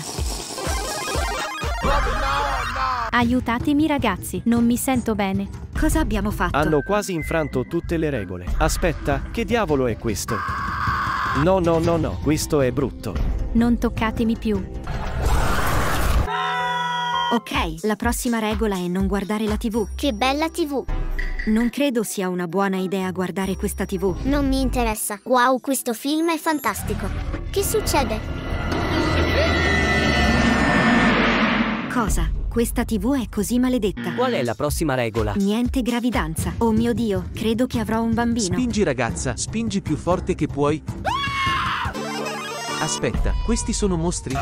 Aiutatemi ragazzi, non mi sento bene. Cosa abbiamo fatto? Hanno quasi infranto tutte le regole. Aspetta, che diavolo è questo? No, no, no, no, questo è brutto. Non toccatemi più. Ok, la prossima regola è non guardare la TV. Che bella TV. Non credo sia una buona idea guardare questa TV. Non mi interessa. Wow, questo film è fantastico. Che succede? Cosa? Questa TV è così maledetta. Qual è la prossima regola? Niente gravidanza. Oh mio Dio, credo che avrò un bambino. Spingi ragazza, spingi più forte che puoi. Aspetta, questi sono mostri?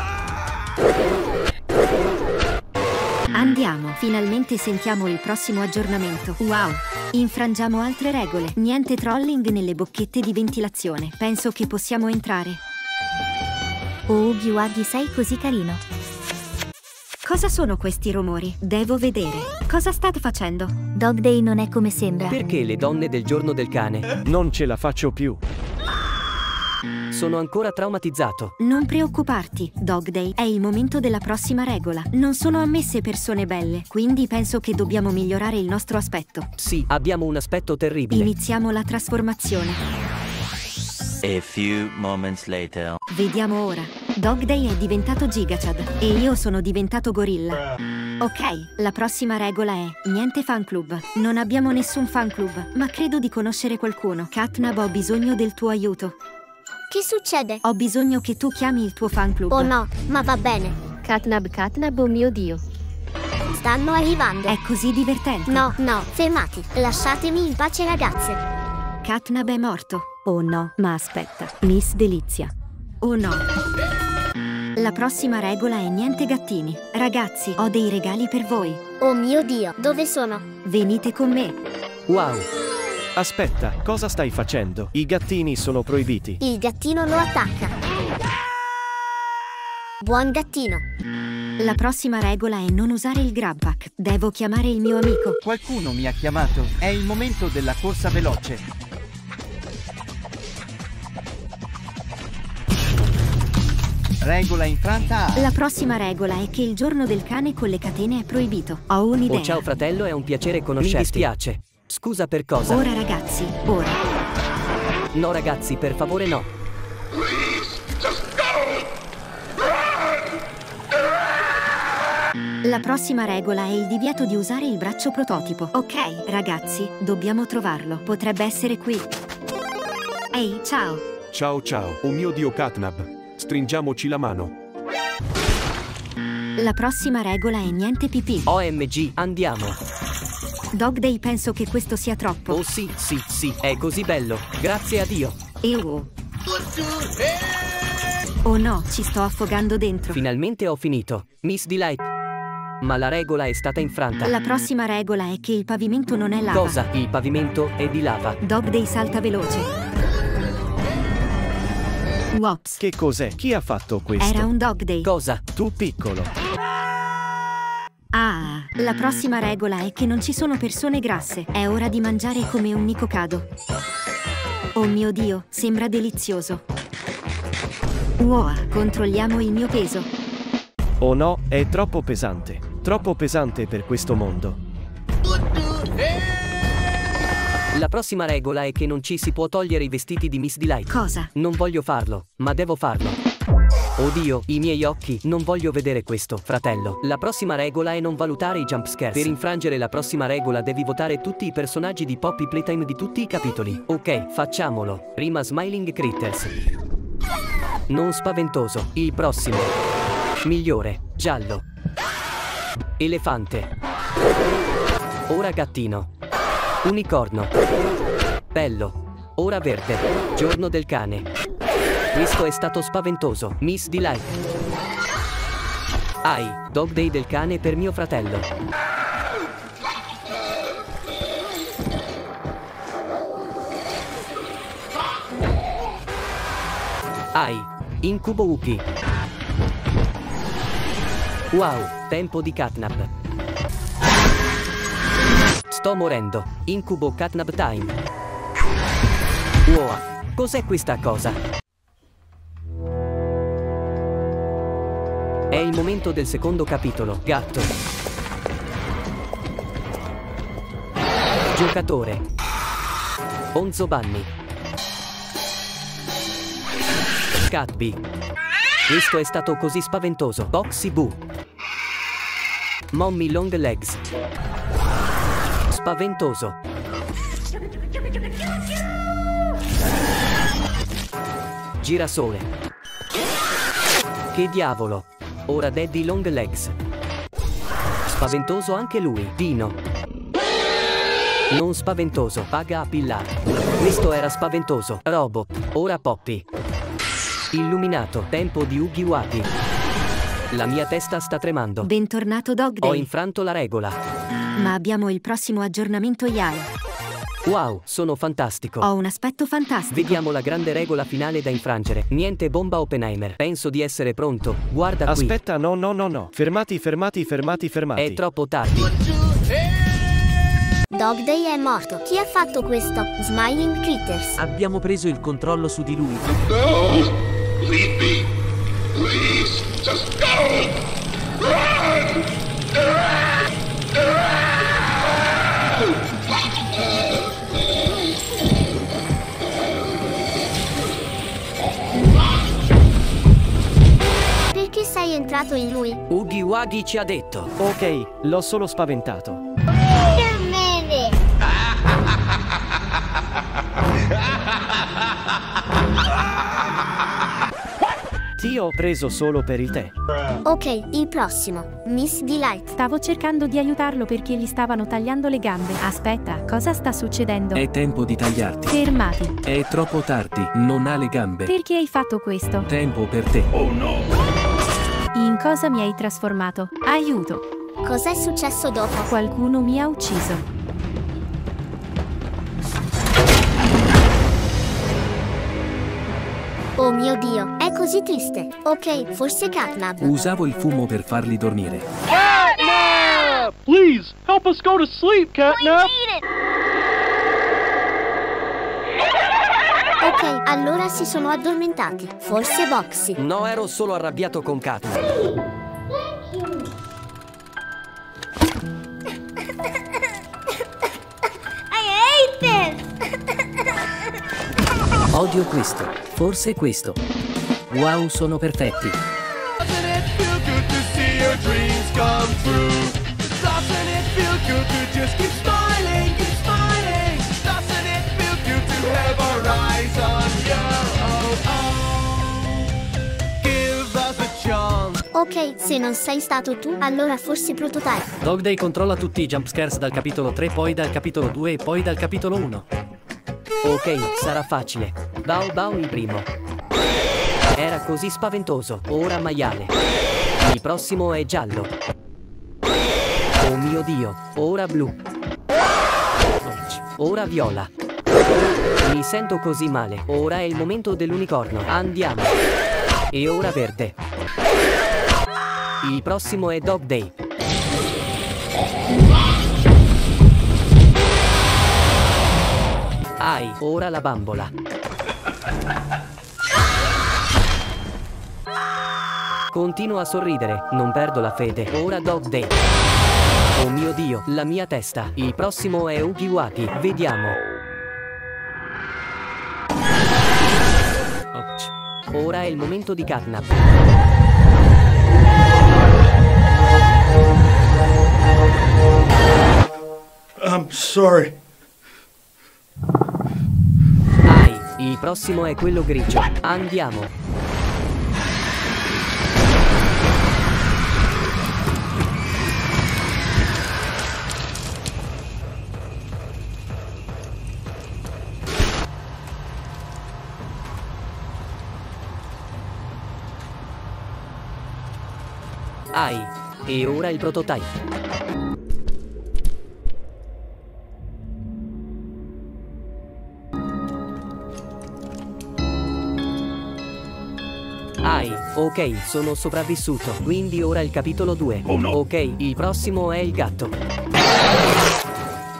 Andiamo, finalmente sentiamo il prossimo aggiornamento. Wow! Infrangiamo altre regole. Niente trolling nelle bocchette di ventilazione. Penso che possiamo entrare. Oh, Ghiwaghi, sei così carino. Cosa sono questi rumori? Devo vedere. Cosa state facendo? Dog Day non è come sembra. Perché le donne del giorno del cane? Non ce la faccio più. Sono ancora traumatizzato. Non preoccuparti, Dog Day. È il momento della prossima regola. Non sono ammesse persone belle, quindi penso che dobbiamo migliorare il nostro aspetto. Sì, abbiamo un aspetto terribile. Iniziamo la trasformazione. A few moments later. Vediamo ora. Dog Day è diventato Gigachad e io sono diventato gorilla. Ok, la prossima regola è niente fan club. Non abbiamo nessun fan club, ma credo di conoscere qualcuno. Catnab ho bisogno del tuo aiuto. Che succede? Ho bisogno che tu chiami il tuo fan club. Oh no, ma va bene. Catnab, Catnab, oh mio dio. Stanno arrivando. È così divertente. No, no, fermati. Lasciatemi in pace ragazze. Catnab è morto. Oh no, ma aspetta. Miss Delizia. Oh no. La prossima regola è niente gattini. Ragazzi, ho dei regali per voi. Oh mio Dio, dove sono? Venite con me. Wow. Aspetta, cosa stai facendo? I gattini sono proibiti. Il gattino lo attacca. Buon gattino. La prossima regola è non usare il grab pack. Devo chiamare il mio amico. Qualcuno mi ha chiamato. È il momento della corsa veloce. Regola infranta A. La prossima regola è che il giorno del cane con le catene è proibito. Ho un'idea. Oh ciao fratello, è un piacere conoscerti. Mi dispiace. Scusa per cosa? Ora ragazzi, ora. No ragazzi, per favore no. La prossima regola è il divieto di usare il braccio prototipo. Ok, ragazzi, dobbiamo trovarlo. Potrebbe essere qui. Ehi, ciao. Ciao ciao, oh mio dio Catnab. Stringiamoci la mano. La prossima regola è niente pipì. OMG, andiamo. Dog Day penso che questo sia troppo. Oh sì, sì, sì, è così bello. Grazie a Dio. E oh. Oh no, ci sto affogando dentro. Finalmente ho finito. Miss Delight. Ma la regola è stata infranta. La prossima regola è che il pavimento non è lava. Cosa? Il pavimento è di lava. Dog Day salta veloce. Wops. Che cos'è? Chi ha fatto questo? Era un dog day. Cosa? Tu piccolo. Ah, la prossima regola è che non ci sono persone grasse. È ora di mangiare come un nicocado. Oh mio Dio, sembra delizioso. Wow, controlliamo il mio peso. Oh no, è troppo pesante. Troppo pesante per questo mondo. La prossima regola è che non ci si può togliere i vestiti di Miss Delight. Cosa? Non voglio farlo, ma devo farlo. Oddio, i miei occhi, non voglio vedere questo, fratello. La prossima regola è non valutare i jump scares. Per infrangere la prossima regola devi votare tutti i personaggi di Poppy Playtime di tutti i capitoli. Ok, facciamolo. Prima Smiling Critters. Non spaventoso. Il prossimo. Migliore. Giallo. Elefante. Ora gattino. Unicorno. Bello. Ora verde. Giorno del cane. Questo è stato spaventoso. Miss Delight. Ai, Dog Day del cane per mio fratello. Ai, Incubo Uki. Wow, tempo di catnap. Sto morendo. Incubo catnap time. Wow, cos'è questa cosa? È il momento del secondo capitolo. Gatto. Giocatore. Onzo Bunny. Catby. Questo è stato così spaventoso. Boxy Boo. Mommy Long Legs. Spaventoso. Girasole. Che diavolo. Ora Daddy Long Legs. Spaventoso anche lui. Dino. Non spaventoso. Paga a pillare. Questo era spaventoso. Robot. Ora Poppy. Illuminato. Tempo di Ugi Wagi. La mia testa sta tremando. Bentornato Dog Day. Ho infranto la regola. Ma abbiamo il prossimo aggiornamento IAE. Wow, sono fantastico. Ho un aspetto fantastico. Vediamo la grande regola finale da infrangere. Niente bomba Oppenheimer. Penso di essere pronto. Guarda qui. Aspetta, no, no, no, no. Fermati, fermati, fermati, fermati. È troppo tardi. Dog Day è morto. Chi ha fatto questo? Smiling Critters. Abbiamo preso il controllo su di lui. No! Leave me! Please! Just go! Run! Perché sei entrato in lui? Ugi Wagi ci ha detto. Ok, l'ho solo spaventato. Ti ho preso solo per il tè. Ok, il prossimo. Miss Delight. Stavo cercando di aiutarlo perché gli stavano tagliando le gambe. Aspetta, cosa sta succedendo? È tempo di tagliarti. Fermati. È troppo tardi, non ha le gambe. Perché hai fatto questo? Tempo per te. Oh no! Cosa mi hai trasformato? Aiuto! Cos'è successo dopo? Qualcuno mi ha ucciso. Oh mio Dio, è così triste. Ok, forse Catnab. Usavo il fumo per farli dormire. Catnap! Please, help us go to sleep, Catnap! Ok, allora si sono addormentati. Forse Boxy. No, ero solo arrabbiato con this! Odio questo. Forse questo. Wow, sono perfetti. Ok, se non sei stato tu, allora forse Prototype. Dog Day controlla tutti i jump scares dal capitolo 3, poi dal capitolo 2 e poi dal capitolo 1. Ok, sarà facile. Bao Bao il primo. Era così spaventoso. Ora maiale. Il prossimo è giallo. Oh mio Dio. Ora blu. Ora viola. Mi sento così male. Ora è il momento dell'unicorno. Andiamo. E ora verde. Il prossimo è Dog Day. Ai, ora la bambola. Continuo a sorridere, non perdo la fede. Ora Dog Day. Oh mio Dio, la mia testa. Il prossimo è Ugiwaki. Vediamo. Ora è il momento di Catnap. I'm sorry. Ai, il prossimo è quello grigio. Andiamo. Ai. E ora il prototype. Ok, sono sopravvissuto. Quindi ora il capitolo 2. Oh no. Ok, il prossimo è il gatto.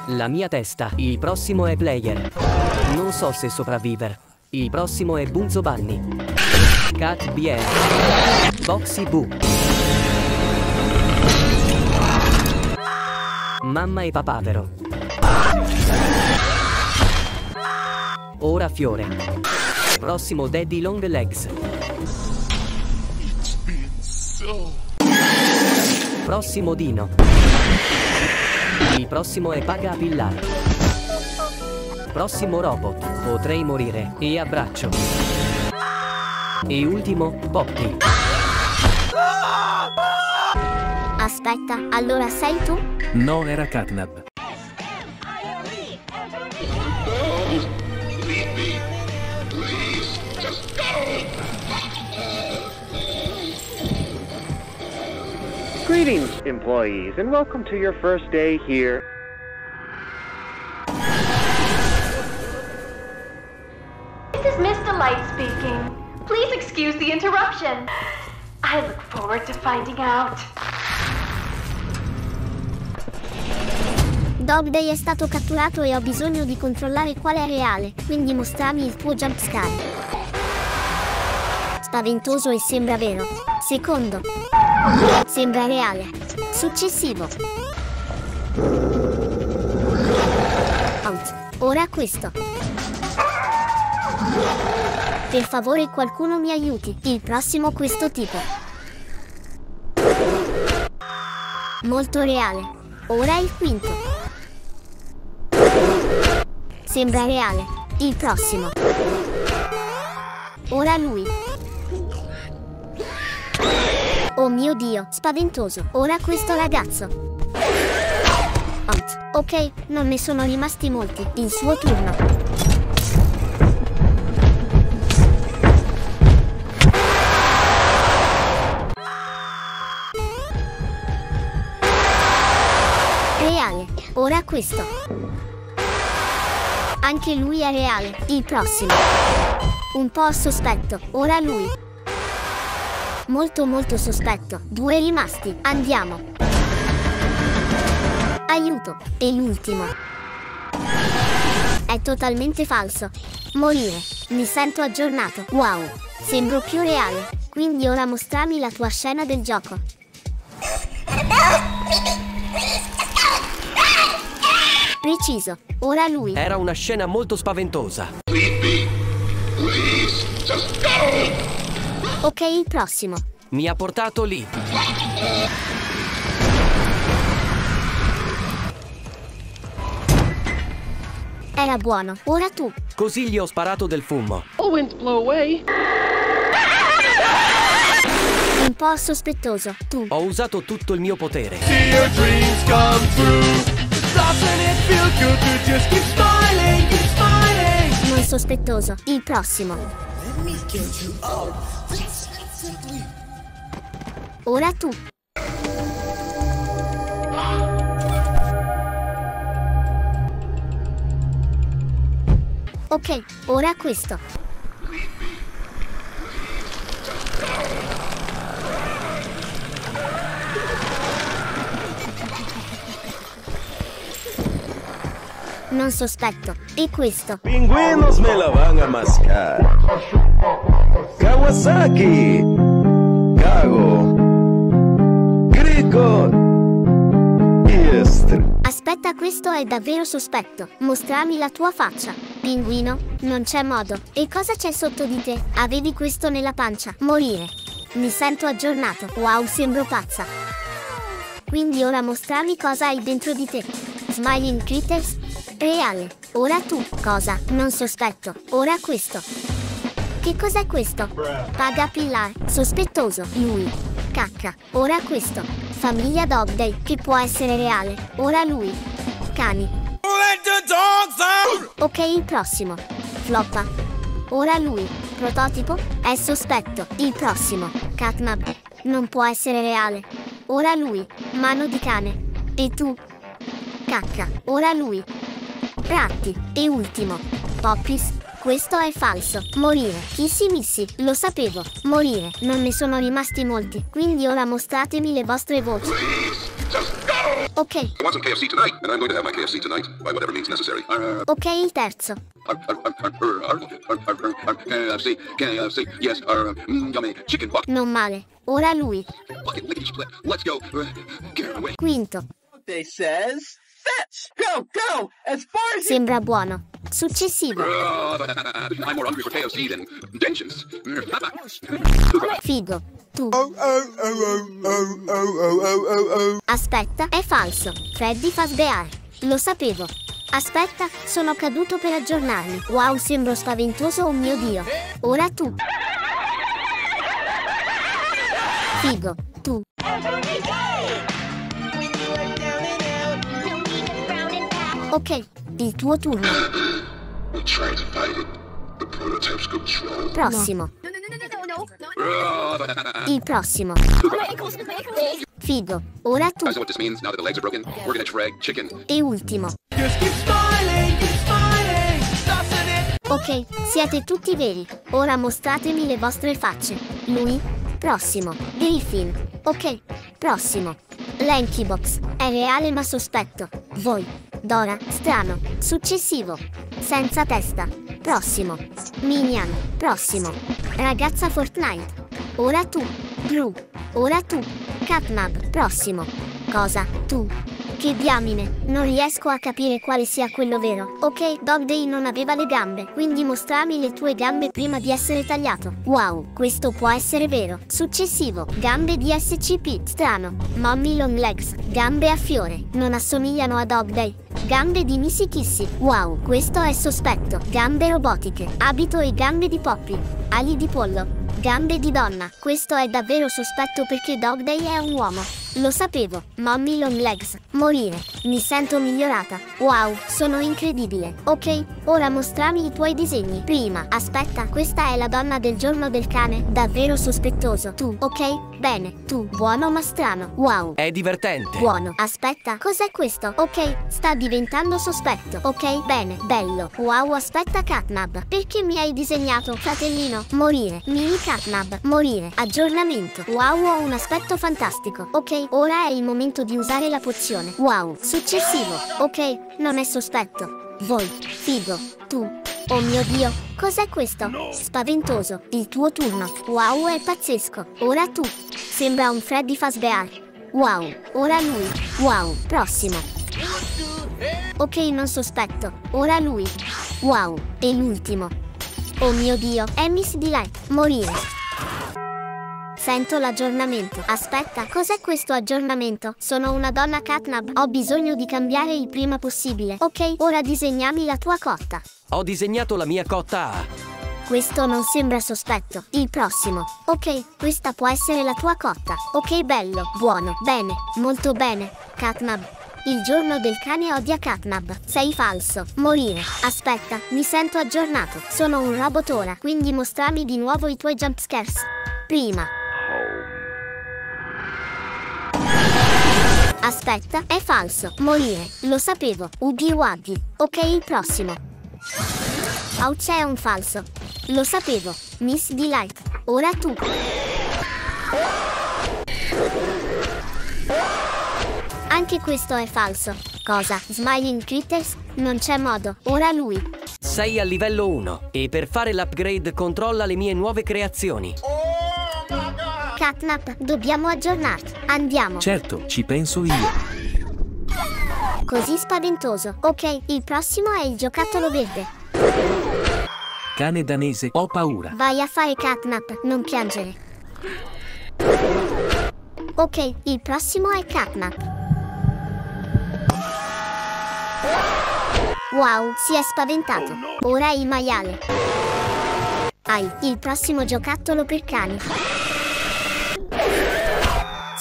La mia testa. Il prossimo è player. Non so se sopravvivere. Il prossimo è Bunzo Bunny. Cat BR. Boxy Boo. Mamma e papavero. Ora fiore. Prossimo Daddy Long Legs. Prossimo Dino. Il prossimo è Paga a Pillar. Prossimo robot. Potrei morire. E abbraccio. E ultimo, Poppy. Aspetta, allora sei tu? No, era Catnab. Greetings, employees, and welcome to your first day here. This is Miss Delight speaking. Please excuse the interruption. I look forward to finding out. Dog Day è stato catturato e ho bisogno di controllare quale è reale, quindi mostrami il tuo jumpscare. Spaventoso e sembra vero. Secondo. Sembra reale. Successivo. Out. Ora questo. Per favore qualcuno mi aiuti. Il prossimo questo tipo. Molto reale. Ora il quinto. Sembra reale. Il prossimo. Ora lui. Oh mio dio, spaventoso. Ora questo ragazzo. Out. Ok, non ne sono rimasti molti. Il suo turno. Reale. Ora questo. Anche lui è reale. Il prossimo. Un po' sospetto. Ora lui. Molto molto sospetto. Due rimasti. Andiamo. Aiuto. E l'ultimo. È totalmente falso. Morire. Mi sento aggiornato. Wow. Sembro più reale. Quindi ora mostrami la tua scena del gioco. Preciso. Ora lui. Era una scena molto spaventosa. Ok, il prossimo. Mi ha portato lì. Era buono. Ora tu. Così gli ho sparato del fumo. Away. Un po' sospettoso. Tu. Ho usato tutto il mio potere. See your dreams come true. Doesn't it feel good Ora tu. Ok, ora questo. Non sospetto. E questo. Pingüinos me la van a mascar. Kawasaki. Kago. Grico. Y este. Aspetta, questo è davvero sospetto. Mostrami la tua faccia. Pinguino, non c'è modo. E cosa c'è sotto di te? Avevi questo nella pancia. Morire. Mi sento aggiornato. Wow, sembro pazza. Quindi ora mostrami cosa hai dentro di te. Smiling Critters? Reale. Ora tu. Cosa? Non sospetto. Ora questo. Che cos'è questo? Paga Pillar. Sospettoso. Lui. Cacca. Ora questo. Famiglia Dog Day. Che può essere reale. Ora lui. Cani. Ok, il prossimo. Floppa. Ora lui. Prototipo? È sospetto. Il prossimo. Catnab. Non può essere reale. Ora lui. Mano di cane. E tu? Cacca. Ora lui. Ratti. E ultimo. Poppis. Questo è falso. Morire. Kissi missi. Lo sapevo. Morire. Non ne sono rimasti molti. Quindi ora mostratemi le vostre voci. Ok. Ok, il terzo. KFC, KFC, yes, yummy chicken buck. Non male. Ora lui. Quinto. Sembra buono. Successivo. Figo. Tu. Aspetta, è falso. Freddy Fazbear. Lo sapevo. Aspetta, sono caduto per aggiornarmi. Wow, sembro spaventoso, oh mio dio. Ora tu. Figo. Tu. Ok, il tuo turno. Prossimo. Il prossimo. Figo. Ora tu. E ultimo. Ok, siete tutti veri. Ora mostratemi le vostre facce. Lui? Prossimo. Griffin. Ok, prossimo. Lanky Box. È reale ma sospetto. Voi. Dora. Strano. Successivo. Senza testa. Prossimo. Minion. Prossimo. Ragazza Fortnite. Ora tu. Gru. Ora tu. Catnab. Prossimo. Cosa? Tu. Che diamine, non riesco a capire quale sia quello vero. Ok, Dog Day non aveva le gambe, quindi mostrami le tue gambe prima di essere tagliato. Wow, questo può essere vero. Successivo, gambe di SCP, strano. Mommy Long Legs, gambe a fiore, non assomigliano a Dog Day. Gambe di Missy Kissy, wow, questo è sospetto. Gambe robotiche, abito e gambe di Poppy, ali di pollo. Gambe di donna, questo è davvero sospetto perché Dog Day è un uomo. Lo sapevo, Mommy Long Legs, morire, mi sento migliorata. Wow, sono incredibile. Ok, ora mostrami i tuoi disegni. Prima, aspetta, questa è la donna del giorno del cane, davvero sospettoso. Tu, ok? Bene, tu, buono ma strano. Wow. È divertente. Buono. Aspetta, cos'è questo? Ok, sta diventando sospetto. Ok, bene, bello. Wow, aspetta Catnab. Perché mi hai disegnato, fratellino? Morire. Mini Catnab. Morire. Aggiornamento. Wow, ho un aspetto fantastico. Ok, ora è il momento di usare la pozione. Wow. Successivo. Ok, non è sospetto. Voi. Figo. Tu. Oh mio Dio, cos'è questo? Spaventoso. Il tuo turno. Wow, è pazzesco. Ora tu. Sembra un Freddy Fazbear. Wow, ora lui. Wow, prossimo. Ok, non sospetto. Ora lui. Wow, e l'ultimo. Oh mio Dio, è Miss Delight. Morire. Sento l'aggiornamento. Aspetta, cos'è questo aggiornamento? Sono una donna Catnab. Ho bisogno di cambiare il prima possibile. Ok, ora disegnami la tua cotta. Ho disegnato la mia cotta A. Questo non sembra sospetto. Il prossimo. Ok, questa può essere la tua cotta. Ok, bello, buono, bene, molto bene. Catnab. Il giorno del cane odia Catnab. Sei falso. Morire. Aspetta, mi sento aggiornato. Sono un robot ora, quindi mostrami di nuovo i tuoi jumpscares. Prima. Aspetta, è falso. Morire. Lo sapevo. Ughi Wuggy. Ok, il prossimo. Ouch è un falso. Lo sapevo. Miss Delight. Ora tu. Anche questo è falso. Cosa? Smiling Critters? Non c'è modo. Ora lui. Sei a livello 1 e per fare l'upgrade controlla le mie nuove creazioni. Catnap, dobbiamo aggiornarti. Andiamo. Certo, ci penso io. Così spaventoso. Ok, il prossimo è il giocattolo verde. Cane danese, ho paura. Vai a fare catnap, non piangere. Ok, il prossimo è catnap. Wow, si è spaventato. Ora è il maiale. Hai, il prossimo giocattolo per cani.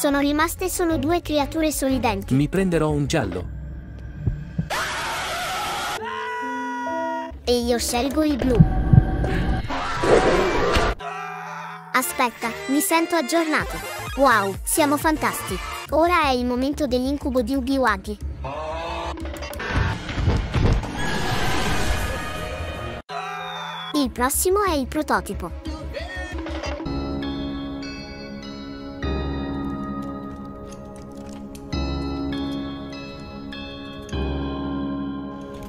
Sono rimaste solo due creature sorridenti. Mi prenderò un giallo. E io scelgo il blu. Aspetta, mi sento aggiornato. Wow, siamo fantastici. Ora è il momento dell'incubo di Ugi Wagi. Il prossimo è il prototipo.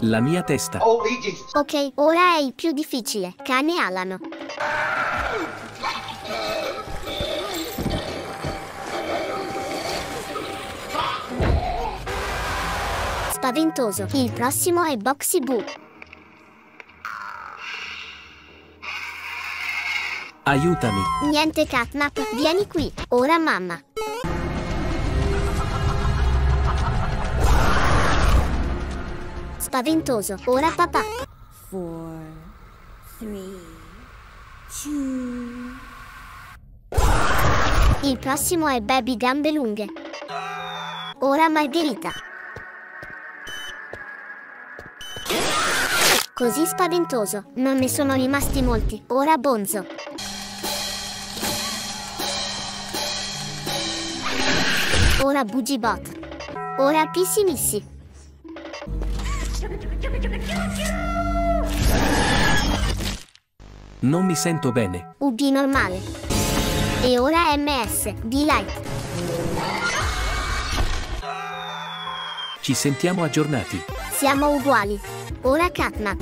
La mia testa. Ok, ora è il più difficile. Cane alano. Spaventoso. Il prossimo è Boxy Boo. Aiutami. Niente catnap, vieni qui. Ora mamma. Spaventoso. Ora papà. Four, three, two. Il prossimo è Baby Gambe Lunghe. Ora Margherita. Così spaventoso, non ne sono rimasti molti. Ora Bonzo. Ora Bugibot. Ora Pissimissi. Non mi sento bene. UB normale. E ora MS, D-Light. Ci sentiamo aggiornati. Siamo uguali. Ora Catnap.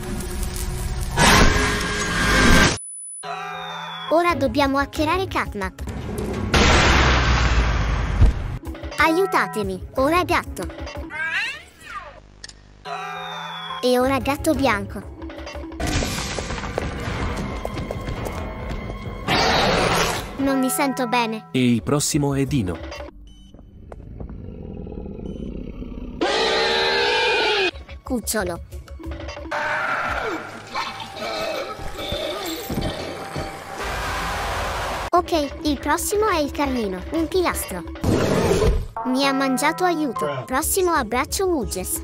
Ora dobbiamo hackerare Catnap. Aiutatemi. Ora gatto. E ora gatto bianco. Non mi sento bene. E il prossimo è Dino. Cucciolo. Ok, il prossimo è il Carlino, un pilastro. Mi ha mangiato aiuto. Prossimo abbraccio Uges.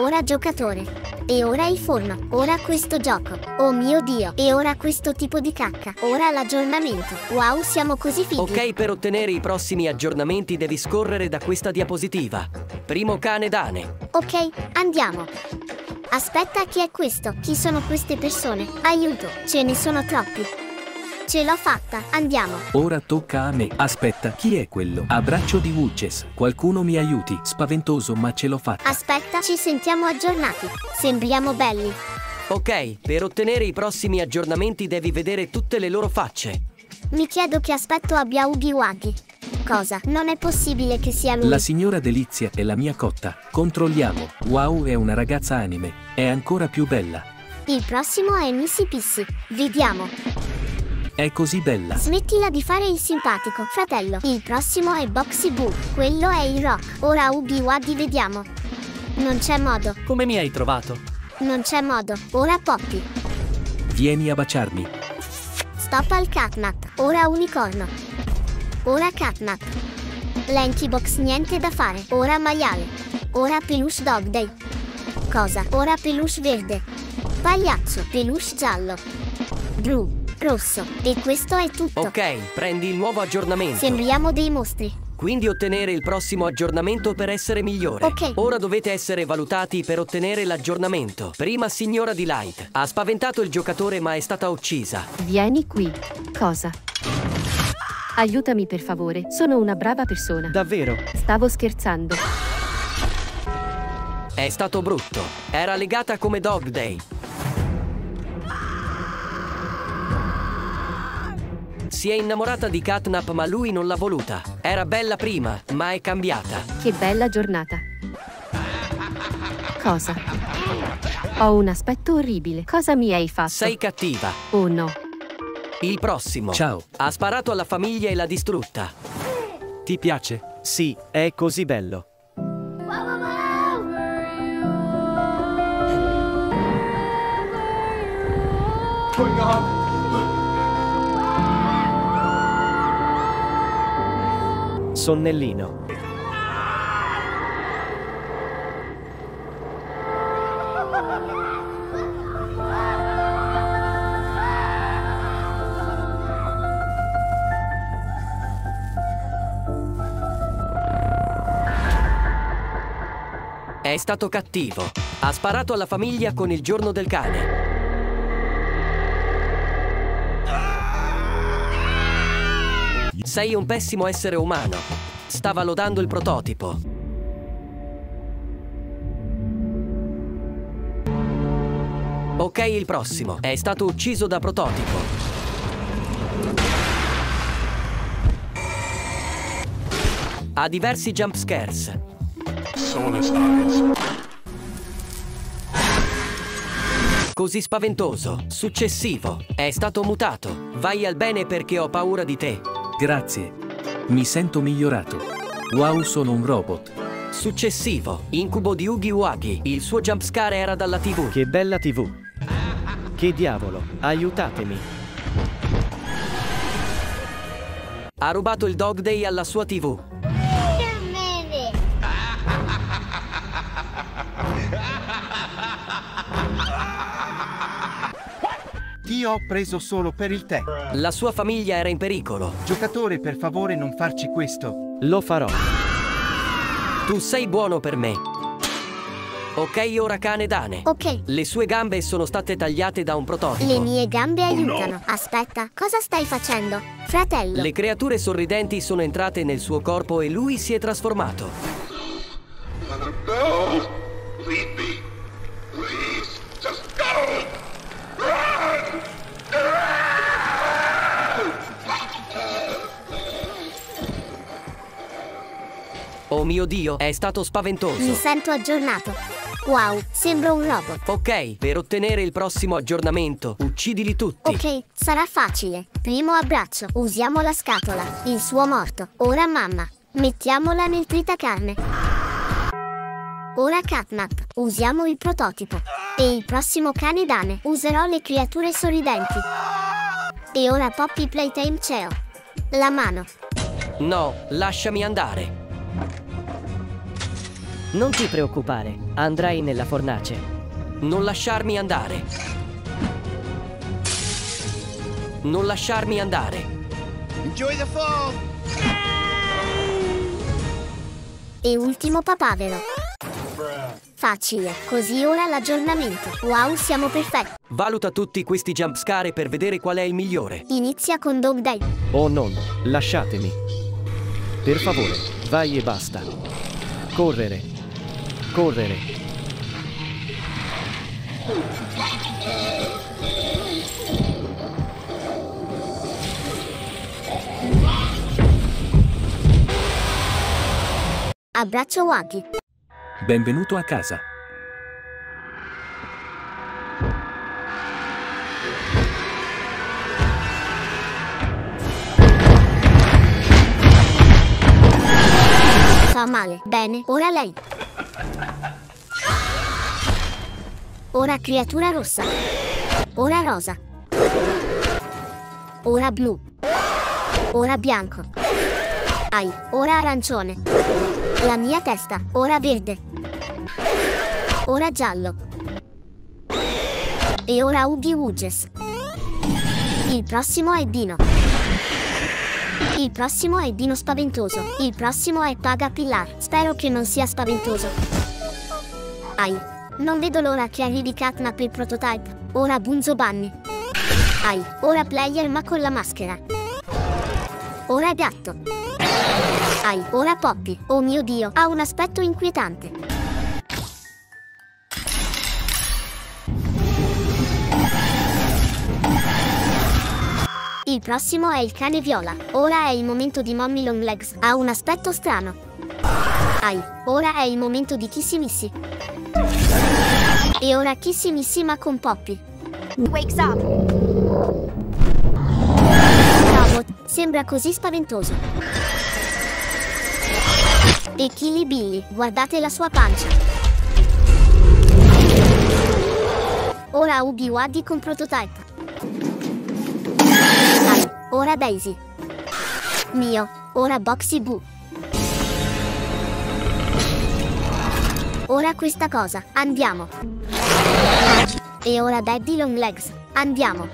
Ora giocatore. E ora il forno. Ora questo gioco. Oh mio dio. E ora questo tipo di cacca. Ora l'aggiornamento. Wow, siamo così fighi. Ok, per ottenere i prossimi aggiornamenti devi scorrere da questa diapositiva. Primo cane Dane. Ok, andiamo. Aspetta, chi è questo? Chi sono queste persone? Aiuto, ce ne sono troppi. Ce l'ho fatta, andiamo. Ora tocca a me. Aspetta, chi è quello? Abbraccio di Wutches. Qualcuno mi aiuti. Spaventoso, ma ce l'ho fatta. Aspetta, ci sentiamo aggiornati. Sembriamo belli. Ok, per ottenere i prossimi aggiornamenti devi vedere tutte le loro facce. Mi chiedo che aspetto abbia Ugi Wagi. Cosa? Non è possibile che sia lui. La signora Delizia è la mia cotta. Controlliamo. Wow è una ragazza anime. È ancora più bella. Il prossimo è Missy Pissy. Vediamo. È così bella. Smettila di fare il simpatico, fratello. Il prossimo è Boxy Boo. Quello è il rock. Ora Ugi Wagi vediamo. Non c'è modo. Come mi hai trovato? Non c'è modo. Ora Poppy. Vieni a baciarmi. Stop al catnap. Ora unicorno. Ora catnap. Lanky box niente da fare. Ora maiale. Ora peluche dog day. Cosa? Ora peluche verde. Pagliaccio. Peluche giallo. Blu. Rosso. E questo è tutto. Ok, prendi il nuovo aggiornamento. Sembriamo dei mostri. Quindi ottenere il prossimo aggiornamento per essere migliore. Ok. Ora dovete essere valutati per ottenere l'aggiornamento. Prima signora Delight. Ha spaventato il giocatore ma è stata uccisa. Vieni qui. Cosa? Aiutami per favore, sono una brava persona. Davvero? Stavo scherzando. È stato brutto. Era legata come Dog Day. Si è innamorata di Catnap ma lui non l'ha voluta. Era bella prima, ma è cambiata. Che bella giornata. Cosa? Ho un aspetto orribile. Cosa mi hai fatto? Sei cattiva. Oh no. Il prossimo. Ciao. Ha sparato alla famiglia e l'ha distrutta. Ti piace? Sì, è così bello. Sonnellino. È stato cattivo. Ha sparato alla famiglia con il giorno del cane. Sei un pessimo essere umano. Stava lodando il prototipo. Ok, il prossimo. È stato ucciso da prototipo. Ha diversi jump scares. Così spaventoso. Successivo. È stato mutato. Vai al bene perché ho paura di te. Grazie. Mi sento migliorato. Wow, sono un robot. Successivo. Incubo di Ugi Wagi. Il suo jumpscare era dalla TV. Che bella TV. Che diavolo, aiutatemi. Ha rubato il Dog Day alla sua TV. Ti ho preso solo per il tè. La sua famiglia era in pericolo. Giocatore, per favore non farci questo. Lo farò. Tu sei buono per me. Ok, ora cane Dane. Ok. Le sue gambe sono state tagliate da un prototipo. Le mie gambe aiutano. Aspetta, cosa stai facendo? Fratello. Le creature sorridenti sono entrate nel suo corpo e lui si è trasformato. No! Oh mio Dio, è stato spaventoso. Mi sento aggiornato. Wow, sembro un robot. Ok, per ottenere il prossimo aggiornamento, uccidili tutti. Ok, sarà facile. Primo abbraccio. Usiamo la scatola. Il suo morto. Ora mamma. Mettiamola nel tritacarne. Ora Catnap. Usiamo il prototipo. E il prossimo cane Dane. Userò le creature sorridenti. E ora Poppy Playtime Ceo. La mano. No, lasciami andare. Non ti preoccupare, andrai nella fornace. Non lasciarmi andare. Non lasciarmi andare. Enjoy the fall! E ultimo papavero. Facile, così ora l'aggiornamento. Wow, siamo perfetti. Valuta tutti questi jumpscare per vedere qual è il migliore. Inizia con Dog Day. Oh non, lasciatemi. Per favore, vai e basta. Correre. Correre. Abbraccio Wagi. Benvenuto a casa. Fa male. Bene, ora lei. Ora creatura rossa. Ora rosa. Ora blu. Ora bianco. Ai, ora arancione. La mia testa, ora verde. Ora giallo. E ora Ugi Uges. Il prossimo è Dino. Il prossimo è Dino spaventoso. Il prossimo è Paga Pillar. Spero che non sia spaventoso. Ai. Non vedo l'ora che arrivi Catnap il prototype. Ora Bunzo Bunny. Ai. Ora player ma con la maschera. Ora gatto. Ai. Ora Poppy. Oh mio dio, ha un aspetto inquietante. Il prossimo è il cane viola. Ora è il momento di Mommy Longlegs. Ha un aspetto strano. Ai, ora è il momento di Kissy Missy. E ora Kissy Missy ma con Poppy. Wakes up! Robot, sembra così spaventoso. E Killy Billy, guardate la sua pancia. Ora Ubi Waddy con prototype. Ora Daisy. Mio, ora Boxy Boo. Ora questa cosa, andiamo. E ora Daddy Longlegs, andiamo.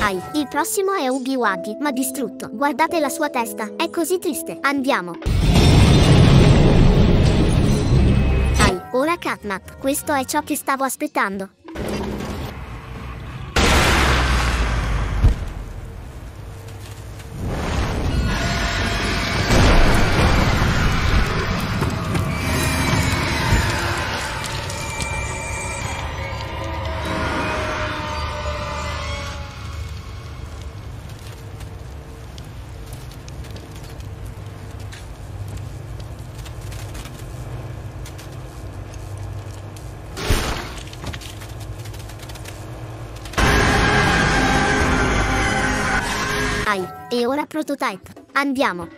Ai, il prossimo è Ubi Waddy, ma distrutto. Guardate la sua testa, è così triste. Andiamo. Ai, ora Catnap, questo è ciò che stavo aspettando. E ora prototype. Andiamo.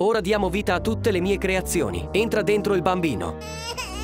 Ora diamo vita a tutte le mie creazioni. Entra dentro il bambino.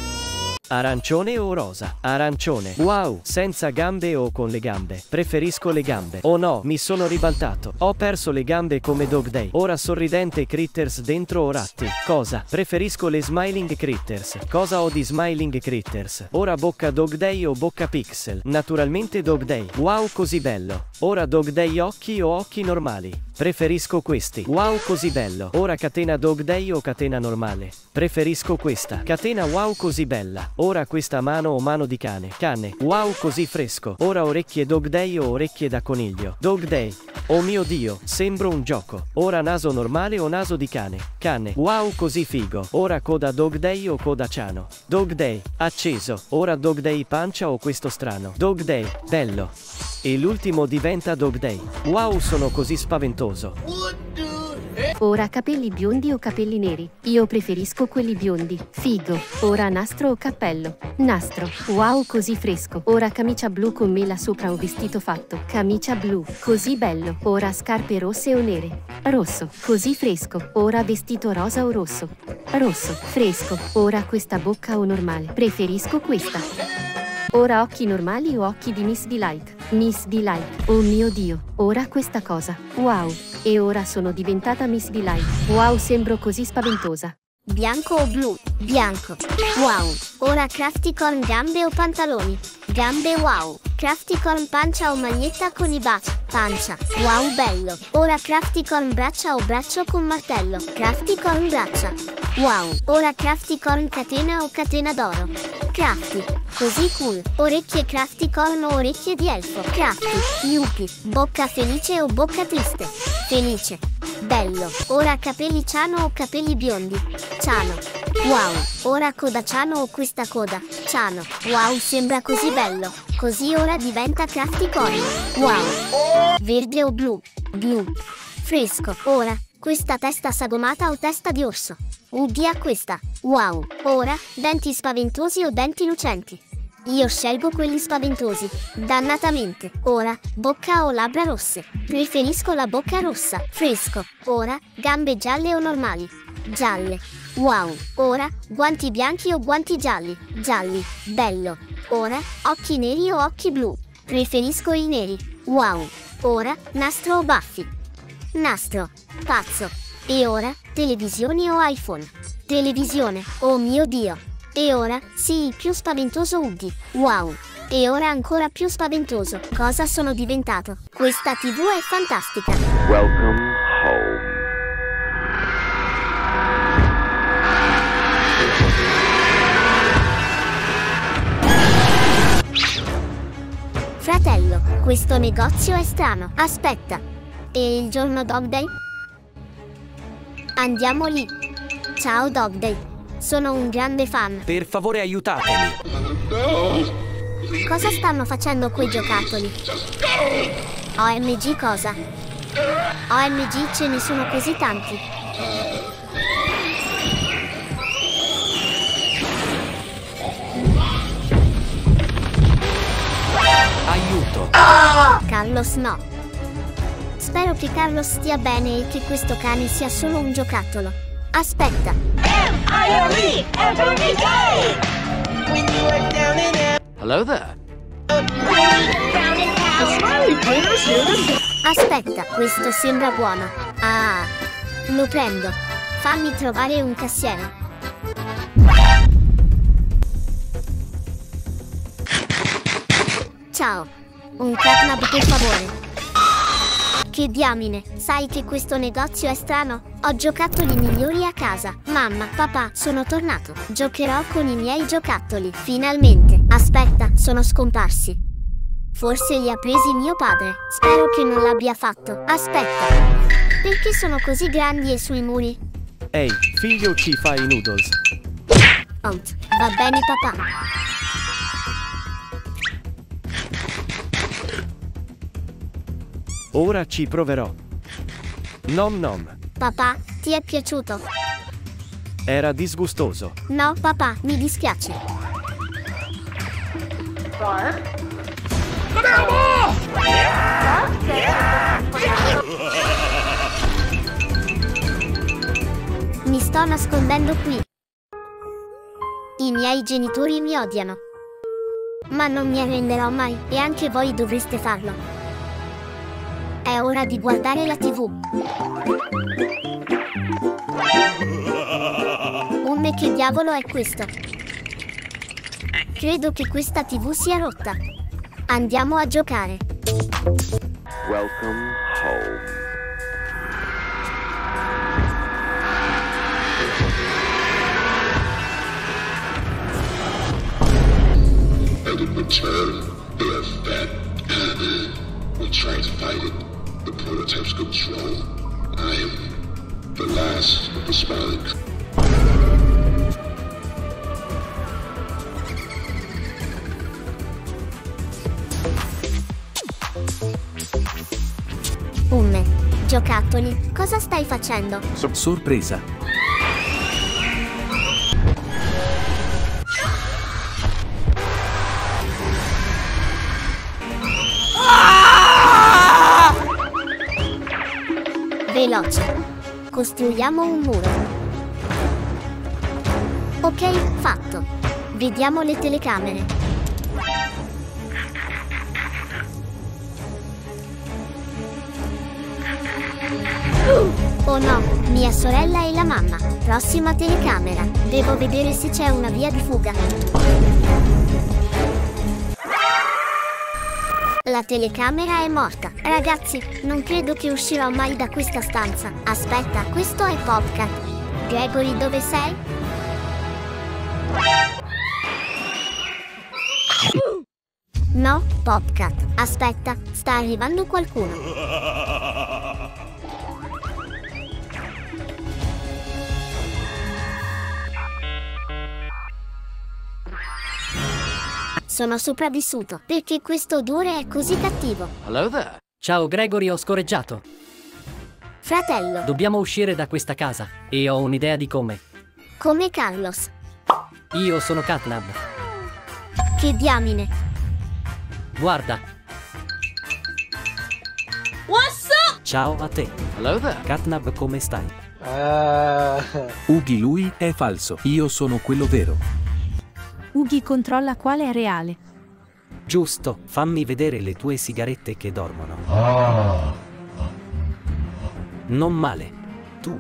Arancione o rosa? Arancione. Wow, senza gambe o con le gambe. Preferisco le gambe. Oh no, mi sono ribaltato. Ho perso le gambe come Dog Day. Ora sorridente critters dentro o ratti. Cosa? Preferisco le smiling critters. Cosa ho di smiling critters? Ora bocca Dog Day o bocca pixel? Naturalmente Dog Day. Wow, così bello. Ora Dog Day occhi o occhi normali? Preferisco questi. Wow, così bello. Ora catena Dog Day o catena normale? Preferisco questa. Catena wow così bella. Ora questa mano o mano di cane. Cane. Wow così fresco. Ora orecchie Dog Day o orecchie da coniglio. Dog Day. Oh mio dio, sembro un gioco. Ora naso normale o naso di cane. Cane. Wow così figo. Ora coda Dog Day o coda ciano. Dog Day. Acceso. Ora Dog Day pancia o questo strano. Dog Day. Bello. E l'ultimo diventa Dog Day. Wow sono così spaventoso. Ora capelli biondi o capelli neri? Io preferisco quelli biondi. Figo. Ora nastro o cappello? Nastro. Wow, così fresco. Ora camicia blu con mela sopra o vestito fatto. Camicia blu. Così bello. Ora scarpe rosse o nere? Rosso. Così fresco. Ora vestito rosa o rosso? Rosso. Fresco. Ora questa bocca o normale? Preferisco questa. Ora occhi normali o occhi di Miss Delight? Miss Delight. Oh mio Dio. Ora questa cosa. Wow. E ora sono diventata Miss Delight. Wow, sembro così spaventosa. Bianco o blu? Bianco. Wow. Ora crafty con gambe o pantaloni? Gambe wow. Crafty con pancia o maglietta con i baci? Pancia. Wow bello. Ora crafty con braccia o braccio con martello? Crafty con braccia. Wow. Ora crafty con catena o catena d'oro? Crafty. Così cool. Orecchie crafty con o orecchie di elfo? Crafty. Yuppie. Bocca felice o bocca triste? Felice. Bello. Ora capelli ciano o capelli biondi? Ciano. Wow. Ora coda ciano o questa coda? Ciano. Wow, sembra così bello. Così ora diventa crafty corn. Wow. Verde o blu? Blu. Fresco. Ora, questa testa sagomata o testa di orso? Ubbia questa. Wow. Ora, denti spaventosi o denti lucenti? Io scelgo quelli spaventosi. Dannatamente. Ora, bocca o labbra rosse. Preferisco la bocca rossa. Fresco. Ora, gambe gialle o normali? Gialle. Wow. Ora, guanti bianchi o guanti gialli? Gialli. Bello. Ora, occhi neri o occhi blu? Preferisco i neri. Wow. Ora, nastro o baffi? Nastro. Pazzo. E ora, televisioni o iPhone? Televisione. Oh mio Dio. E ora, sì, più spaventoso Uggy. Wow. E ora ancora più spaventoso. Cosa sono diventato? Questa TV è fantastica. Welcome Fratello, questo negozio è strano. Aspetta. E il giorno Dog Day? Andiamo lì. Ciao Dog Day. Sono un grande fan. Per favore aiutatemi. Cosa stanno facendo quei giocattoli? OMG cosa? OMG ce ne sono così tanti. Aiuto. Carlos no. Spero che Carlos stia bene e che questo cane sia solo un giocattolo. Aspetta. Hello there. Aspetta, questo sembra buono. Ah, lo prendo. Fammi trovare un cassiere. Ciao. Un catnap per favore. Che diamine, sai che questo negozio è strano? Ho giocattoli migliori a casa. Mamma, papà, sono tornato. Giocherò con i miei giocattoli. Finalmente. Aspetta, sono scomparsi. Forse li ha presi mio padre. Spero che non l'abbia fatto. Aspetta. Perché sono così grandi e sui muri? Ehi, figlio ci fai i noodles. Out. Va bene papà. Ora ci proverò. Nom nom. Papà, ti è piaciuto? Era disgustoso. No, papà, mi dispiace. Mi sto nascondendo qui. I miei genitori mi odiano. Ma non mi arrenderò mai e anche voi dovreste farlo. È ora di guardare la tv. Umme che diavolo è questo? Credo che questa tv sia rotta. Andiamo a giocare. Welcome home. In return, if that we try to fight it, prototype's control. I am the last of the smiling. Umme. Giocattoli, cosa stai facendo? Sorpresa. Veloce. Costruiamo un muro. Ok, fatto. Vediamo le telecamere. Oh no, mia sorella e la mamma. Prossima telecamera. Devo vedere se c'è una via di fuga. La telecamera è morta. Ragazzi, non credo che uscirò mai da questa stanza. Aspetta, questo è Popcat. Gregory, dove sei? No, Popcat. Aspetta, sta arrivando qualcuno. Sono sopravvissuto perché questo odore è così cattivo. Hello there. Ciao Gregory, ho scorreggiato. Fratello, Dobbiamo uscire da questa casa e ho un'idea di come. come Carlos. Io sono Catnab. Che diamine. Guarda, What's up? ciao a te. Hello there. Catnab, come stai? Ughi lui è falso. Io sono quello vero. Ughi controlla quale è reale. Giusto, fammi vedere le tue sigarette che dormono. Non male. Tu.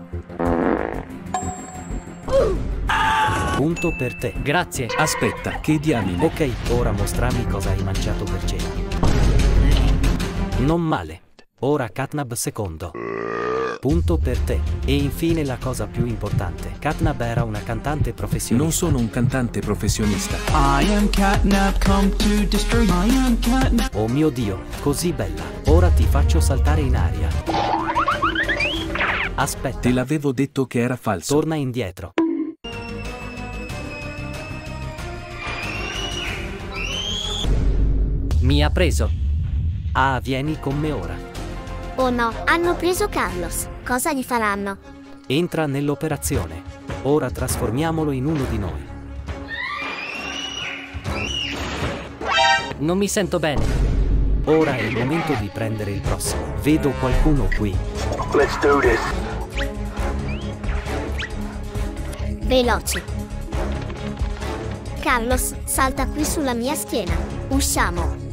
Punto per te. Grazie. Aspetta, che diamine. Ok, ora mostrami cosa hai mangiato per cena. Non male. Ora Catnab secondo. Punto per te. E infine la cosa più importante. Katnab era una cantante professionista. Non sono un cantante professionista. Katnab, oh mio Dio, così bella. Ora ti faccio saltare in aria. Aspetta. Te l'avevo detto che era falso. Torna indietro. Mi ha preso. Ah, vieni con me ora. Oh no, hanno preso Carlos. Cosa gli faranno? Entra nell'operazione. Ora trasformiamolo in uno di noi. Non mi sento bene. Ora è il momento di prendere il prossimo. Vedo qualcuno qui. Let's do this. Veloce. Carlos, salta qui sulla mia schiena. Usciamo.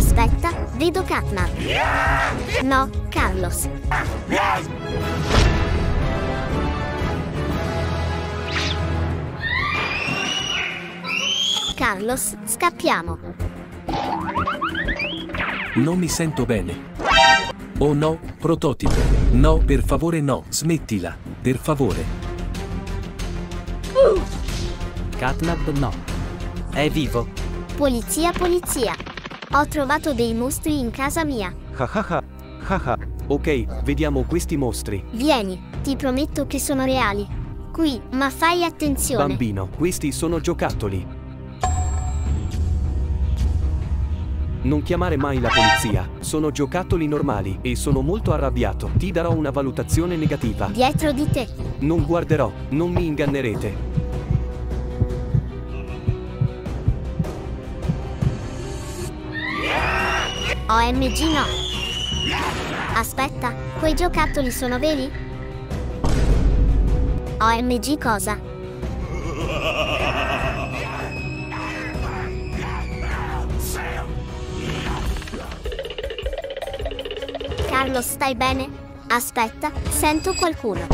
Aspetta, vedo Katnab. No, Carlos. Carlos, scappiamo. Non mi sento bene. Oh no, prototipo. No, per favore no, smettila. Per favore. Catnab no. È vivo. Polizia, polizia. Ho trovato dei mostri in casa mia. Hahaha. Haha. Ok, vediamo questi mostri. Vieni, ti prometto che sono reali. Qui, ma fai attenzione. Bambino, questi sono giocattoli. Non chiamare mai la polizia, sono giocattoli normali e sono molto arrabbiato. Ti darò una valutazione negativa. Dietro di te. Non guarderò, non mi ingannerete. OMG no. Aspetta, quei giocattoli sono veri? OMG cosa? Carlo, stai bene? Aspetta, sento qualcuno.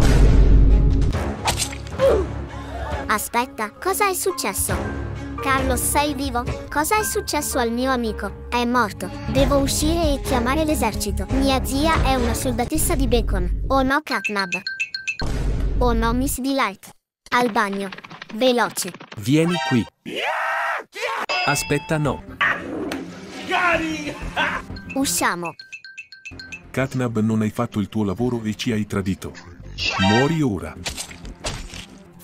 Aspetta, cosa è successo? Carlos, sei vivo? Cosa è successo al mio amico? È morto. Devo uscire e chiamare l'esercito. Mia zia è una soldatessa di bacon. Oh no, Catnab. Oh no, Miss Delight. Al bagno. Veloce. Vieni qui. Aspetta no. Usciamo. Catnab non hai fatto il tuo lavoro e ci hai tradito. Muori ora.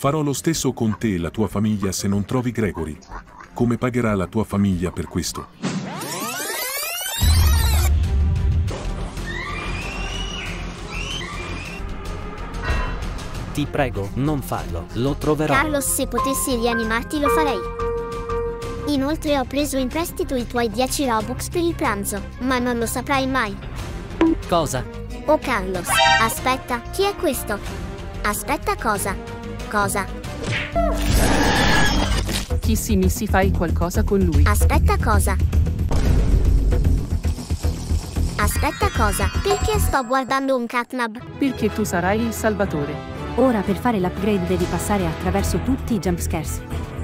Farò lo stesso con te e la tua famiglia se non trovi Gregory. Come pagherà la tua famiglia per questo? Ti prego, non farlo. Lo troverò. Carlos, se potessi rianimarti lo farei. Inoltre ho preso in prestito i tuoi 10 Robux per il pranzo, ma non lo saprai mai. Cosa? Oh Carlos, aspetta, chi è questo? Aspetta cosa? Cosa? Kissy Missy fai qualcosa con lui. Aspetta cosa? Aspetta cosa? Perché sto guardando un catnab? Perché tu sarai il salvatore. Ora per fare l'upgrade devi passare attraverso tutti i jumpscares.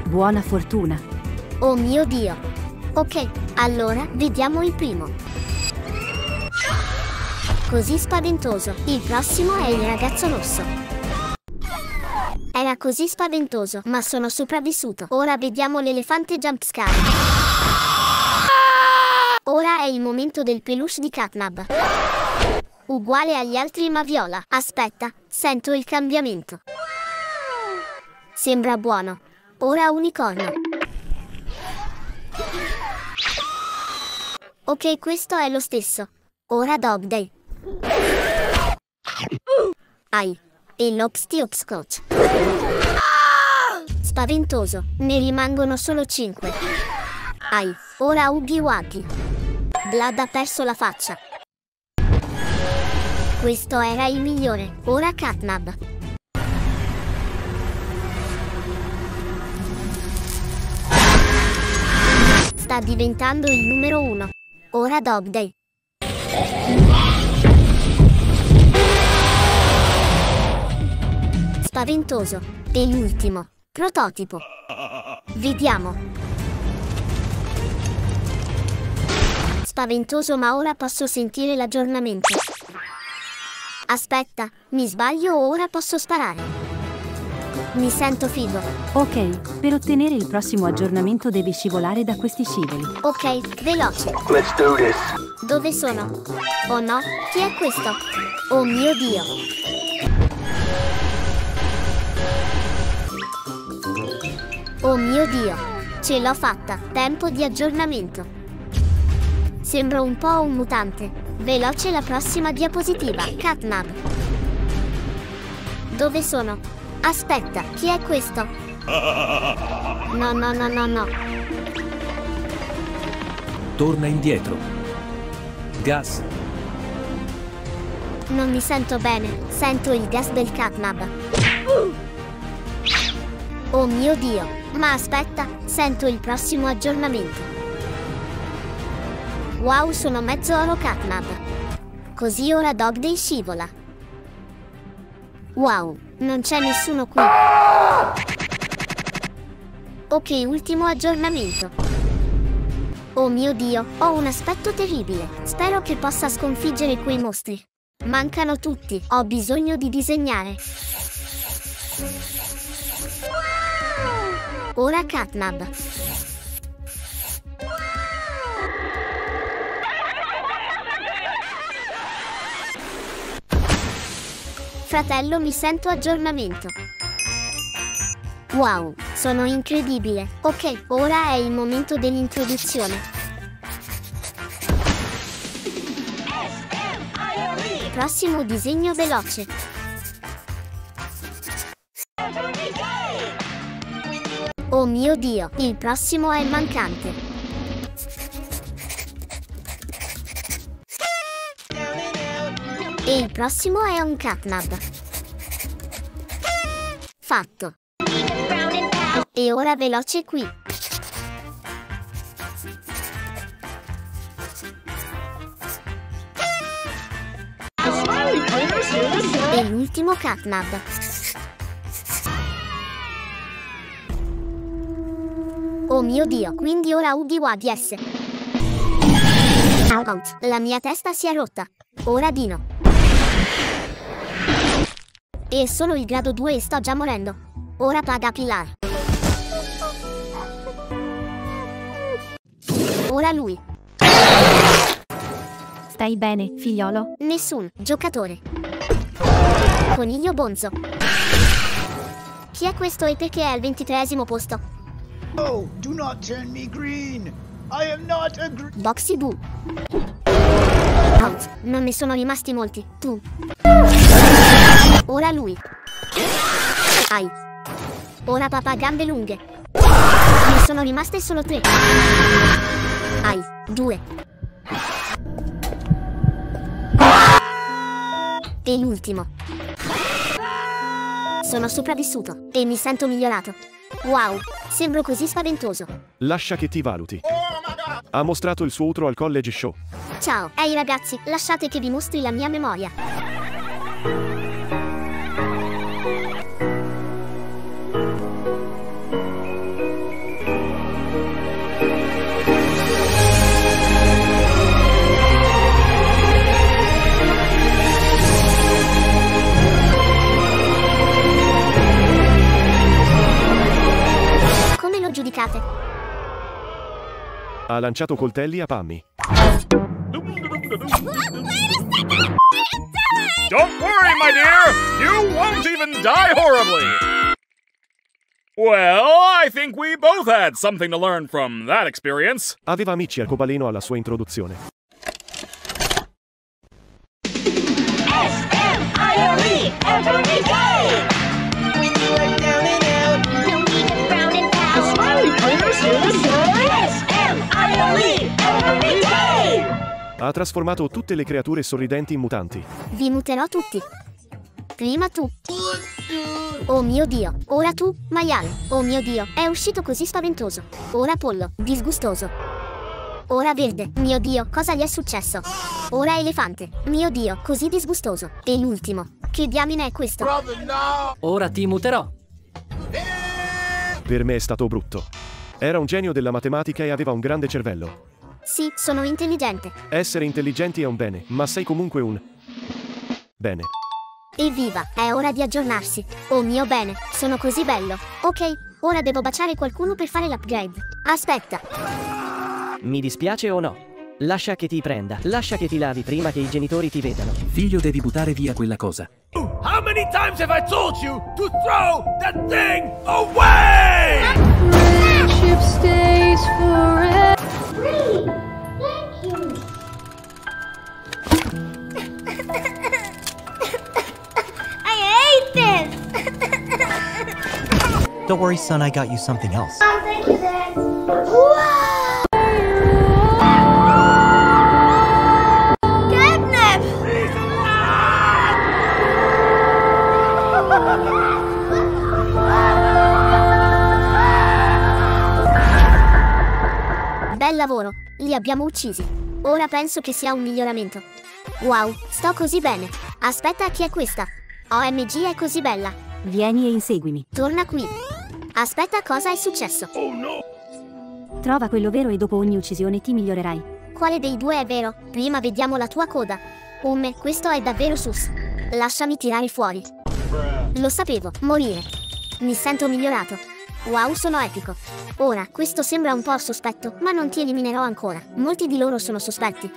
Buona fortuna. Oh mio Dio. Ok, allora vediamo il primo. Così spaventoso. Il prossimo è il ragazzo rosso. Era così spaventoso, ma sono sopravvissuto. Ora vediamo l'elefante jumpscare. Ora è il momento del peluche di Catnab. Uguale agli altri ma viola. Aspetta, sento il cambiamento. Sembra buono. Ora unicorno. Ok, questo è lo stesso. Ora Dog Day. Ai. E l'Opstiopscotch. Spaventoso. Ne rimangono solo 5. Ai. Ora Uggy Wuggy. Vlad ha perso la faccia. Questo era il migliore. Ora Catnab. Sta diventando il numero uno. Ora Dog Day. Spaventoso. E l'ultimo. Prototipo. Vediamo. Spaventoso ma ora posso sentire l'aggiornamento. Aspetta, mi sbaglio o ora posso sparare? Mi sento figo. Ok, per ottenere il prossimo aggiornamento devi scivolare da questi scivoli. Ok, veloce. Let's do this. Dove sono? Oh no, chi è questo? Oh mio Dio. Oh mio Dio. Ce l'ho fatta. Tempo di aggiornamento. Sembra un po' un mutante. Veloce la prossima diapositiva. Catnab. Dove sono? Aspetta, chi è questo? No, no, no, no, no. Torna indietro. Gas. Non mi sento bene. Sento il gas del catnab. Oh mio Dio. Ma aspetta, sento il prossimo aggiornamento. Wow, sono mezzo oro catnab. Così ora Dog Day scivola. Wow, non c'è nessuno qui. Ok, ultimo aggiornamento. Oh mio Dio, ho un aspetto terribile. Spero che possa sconfiggere quei mostri. Mancano tutti. Ho bisogno di disegnare. Ora Catnab. Fratello, mi sento aggiornamento. Wow, sono incredibile. Ok, ora è il momento dell'introduzione. Prossimo disegno veloce. Oh mio Dio, il prossimo è mancante. E il prossimo è un catnab. Fatto. E ora veloce qui. E l'ultimo catnab. Oh mio Dio, quindi ora Udi Wadi S. Out. La mia testa si è rotta. Ora Dino. E solo il grado 2 e sto già morendo. Ora paga Pilar. Ora lui. Stai bene, figliolo? Nessun giocatore. Coniglio Bonzo. Chi è questo e perché è al ventitreesimo posto? Oh, do not turn me green. I am not a gr- Boxy Boo. Out. Non ne sono rimasti molti. Tu. Ora lui. Ai. Ora papà gambe lunghe. Ne sono rimaste solo tre. Ai. Due. E l'ultimo. Sono sopravvissuto e mi sento migliorato. Wow, sembro così spaventoso. Lascia che ti valuti. Ha mostrato il suo utro al college show. Ciao, ehi ragazzi, lasciate che vi mostri la mia memoria. Giudicate? Ha lanciato coltelli a Pammy. Don't worry, my dear! You won't even die horribly! Well, I think we both had something to learn from that experience. Aveva amici arcobaleno alla sua introduzione. S-M-I-L-E every day! Ha trasformato tutte le creature sorridenti in mutanti. Vi muterò tutti. Prima tu. Oh mio Dio. Ora tu, maiale. Oh mio Dio, è uscito così spaventoso. Ora pollo, disgustoso. Ora verde. Mio Dio, cosa gli è successo? Ora elefante. Mio Dio, così disgustoso. E l'ultimo. Che diamine è questo? Ora ti muterò. Per me è stato brutto. Era un genio della matematica e aveva un grande cervello. Sì, sono intelligente. Essere intelligenti è un bene, ma sei comunque un... Bene. Evviva, è ora di aggiornarsi. Oh mio bene, sono così bello. Ok, ora devo baciare qualcuno per fare l'upgrade. Aspetta. Mi dispiace o no? Lascia che ti prenda, lascia che ti lavi prima che i genitori ti vedano. Figlio devi buttare via quella cosa. How many times have I told you to throw that thing away? Friendship stays forever. Don't worry, son, I got you something else. Oh, thank you, Dad. Wow! Bel lavoro, li abbiamo uccisi. Ora penso che sia un miglioramento. Wow, sto così bene. Aspetta, chi è questa? OMG è così bella. Vieni e inseguimi. Torna qui. Aspetta, cosa è successo? Oh no! Trova quello vero e dopo ogni uccisione ti migliorerai. Quale dei due è vero? Prima vediamo la tua coda. Umme, questo è davvero sus. Lasciami tirare fuori. Lo sapevo, morire. Mi sento migliorato. Wow, sono epico. Ora, questo sembra un po' sospetto, ma non ti eliminerò ancora. Molti di loro sono sospetti.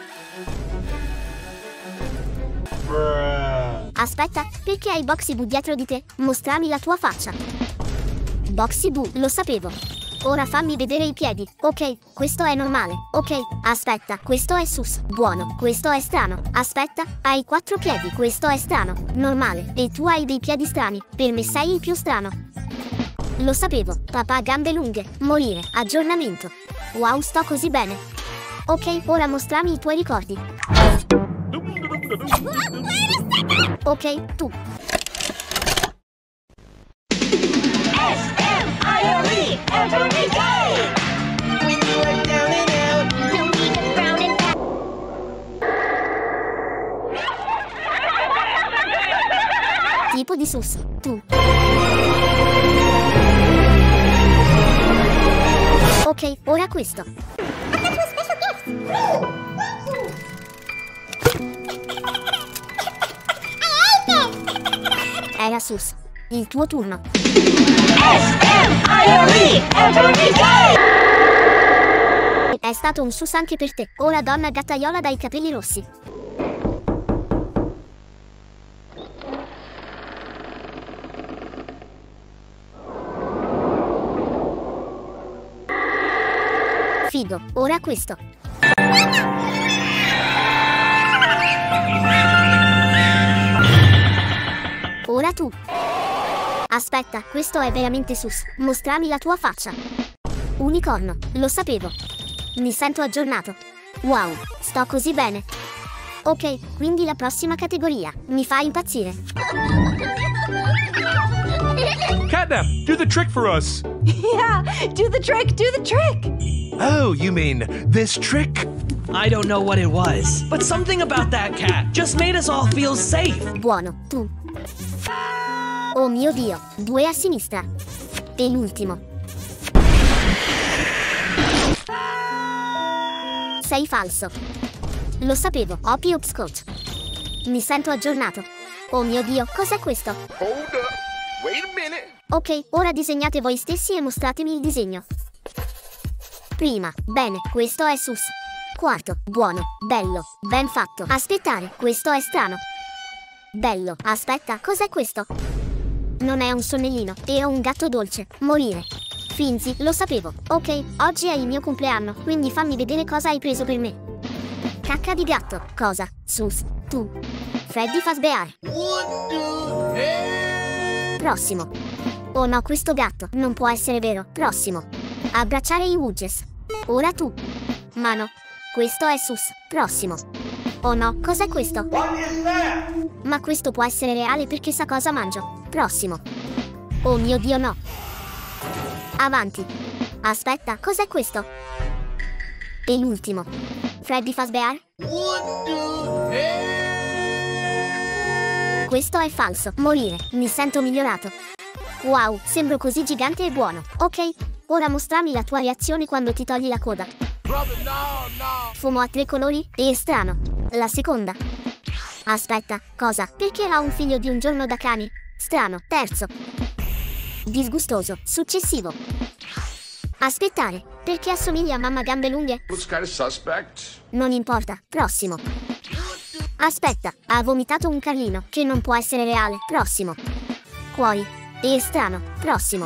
Aspetta, perché hai Boxy Boo dietro di te? Mostrami la tua faccia. Boxy Boo, lo sapevo. Ora fammi vedere i piedi. Ok, questo è normale. Ok, aspetta, questo è sus. Buono, questo è strano. Aspetta, hai quattro piedi. Questo è strano. Normale. E tu hai dei piedi strani. Per me sei il più strano. Lo sapevo. Papà gambe lunghe. Morire. Aggiornamento. Wow, sto così bene. Ok, ora mostrami i tuoi ricordi. Ok, tu. S-M-I-R-E every day. When you are down and out, don't even. Tipo di sus. Tu. Ok, ora questo. Era sus. Il tuo turno. È stato un sus anche per te. Ora donna gattaiola dai capelli rossi. Figo, ora questo. Ora tu. Aspetta, questo è veramente sus. Mostrami la tua faccia. Unicorno, lo sapevo. Mi sento aggiornato. Wow, sto così bene. Ok, quindi la prossima categoria. Mi fa impazzire. Catnap, do the trick for us. Yeah, do the trick, do the trick. Oh, you mean this trick? I don't know what it was, but something about that cat just made us all feel safe. Buono, tu. Oh mio Dio, due a sinistra. L'ultimo. Sei falso. Lo sapevo, Opie Upscotch. Mi sento aggiornato. Oh mio Dio, cos'è questo? Ok, ora disegnate voi stessi e mostratemi il disegno. Prima, bene, questo è sus. Quarto, buono, bello, ben fatto. Aspettare, questo è strano. Bello, aspetta, cos'è questo? Non è un sonnellino, è un gatto dolce. Morire. Finzi, lo sapevo. Ok, oggi è il mio compleanno, quindi fammi vedere cosa hai preso per me. Cacca di gatto. Cosa? Sus. Tu. Freddy Fazbear. Prossimo. Oh no, questo gatto. Non può essere vero. Prossimo. Abbracciare i Wooges. Ora tu. Mano. Questo è sus. Prossimo. Oh no, cos'è questo? Ma questo può essere reale perché sa cosa mangio. Prossimo. Oh mio dio no. Avanti. Aspetta, cos'è questo? E l'ultimo. Freddy Fazbear? Questo è falso. Morire. Mi sento migliorato. Wow, sembro così gigante e buono. Ok, ora mostrami la tua reazione quando ti togli la coda. Fumo a tre colori e strano. La seconda. Aspetta, cosa? Perché ha un figlio di un giorno da cani? Strano. Terzo. Disgustoso. Successivo. Aspettare. Perché assomiglia a mamma gambe lunghe? Kind of. Non importa. Prossimo. Aspetta, ha vomitato un Carlino, che non può essere reale. Prossimo. Cuori. E strano. Prossimo.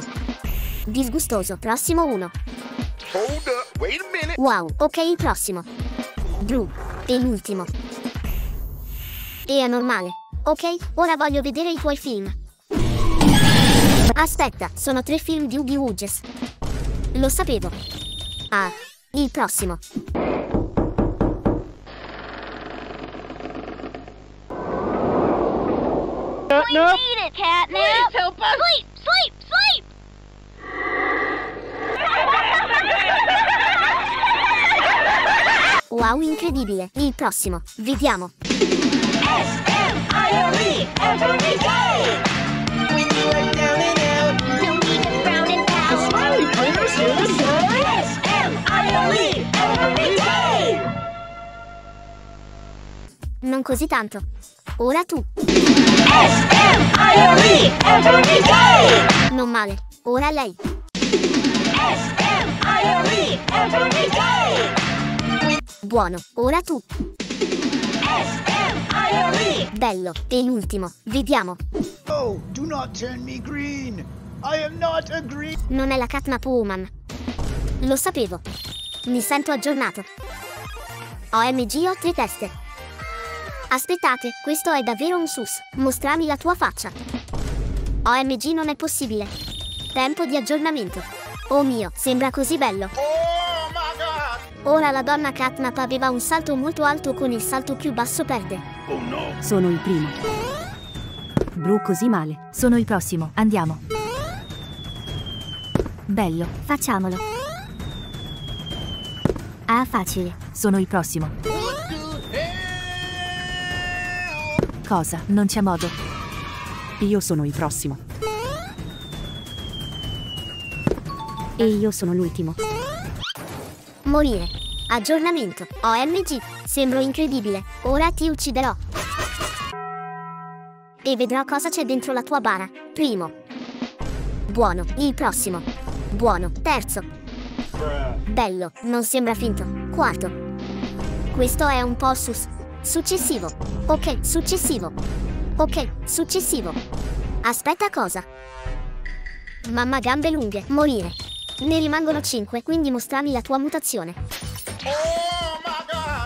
Disgustoso. Prossimo 1. Hold up. Wait a minute. Wow, ok il prossimo. Blu. E l'ultimo. E è normale. Ok, ora voglio vedere i tuoi film. Aspetta, sono tre film di Oogie Wooges. Lo sapevo. Ah, il prossimo. We need it, Catnap. Please help us. Sleep, sleep, sleep. Wow, incredibile. Il prossimo. Vediamo. Non così tanto. Ora tu. S-M-I-L-E every day. Non male. Ora lei. S-M-I-L-E every day. Buono. Ora tu. S-M-I-L-E Bello. E l'ultimo. Vediamo. Oh, do not turn me green. I am not a green. Non è la Catnap Woman. Lo sapevo. Mi sento aggiornato. OMG ho tre teste. Aspettate, questo è davvero un sus. Mostrami la tua faccia. OMG non è possibile. Tempo di aggiornamento. Oh mio, sembra così bello. Ora la donna Catnap aveva un salto molto alto con il salto più basso perde. Sono il primo. Blu così male. Sono il prossimo. Andiamo. Bello. Facciamolo. Ah, facile. Sono il prossimo. Cosa? Non c'è modo. Io sono il prossimo. E io sono l'ultimo. Morire. Aggiornamento. OMG. Sembro incredibile. Ora ti ucciderò. E vedrò cosa c'è dentro la tua bara. Primo. Buono. Il prossimo. Buono. Terzo. Bello. Non sembra finto. Quarto. Questo è un po' sus. Successivo. Ok, successivo. Ok, successivo. Aspetta cosa. Mamma gambe lunghe. Morire. Ne rimangono 5, quindi mostrami la tua mutazione.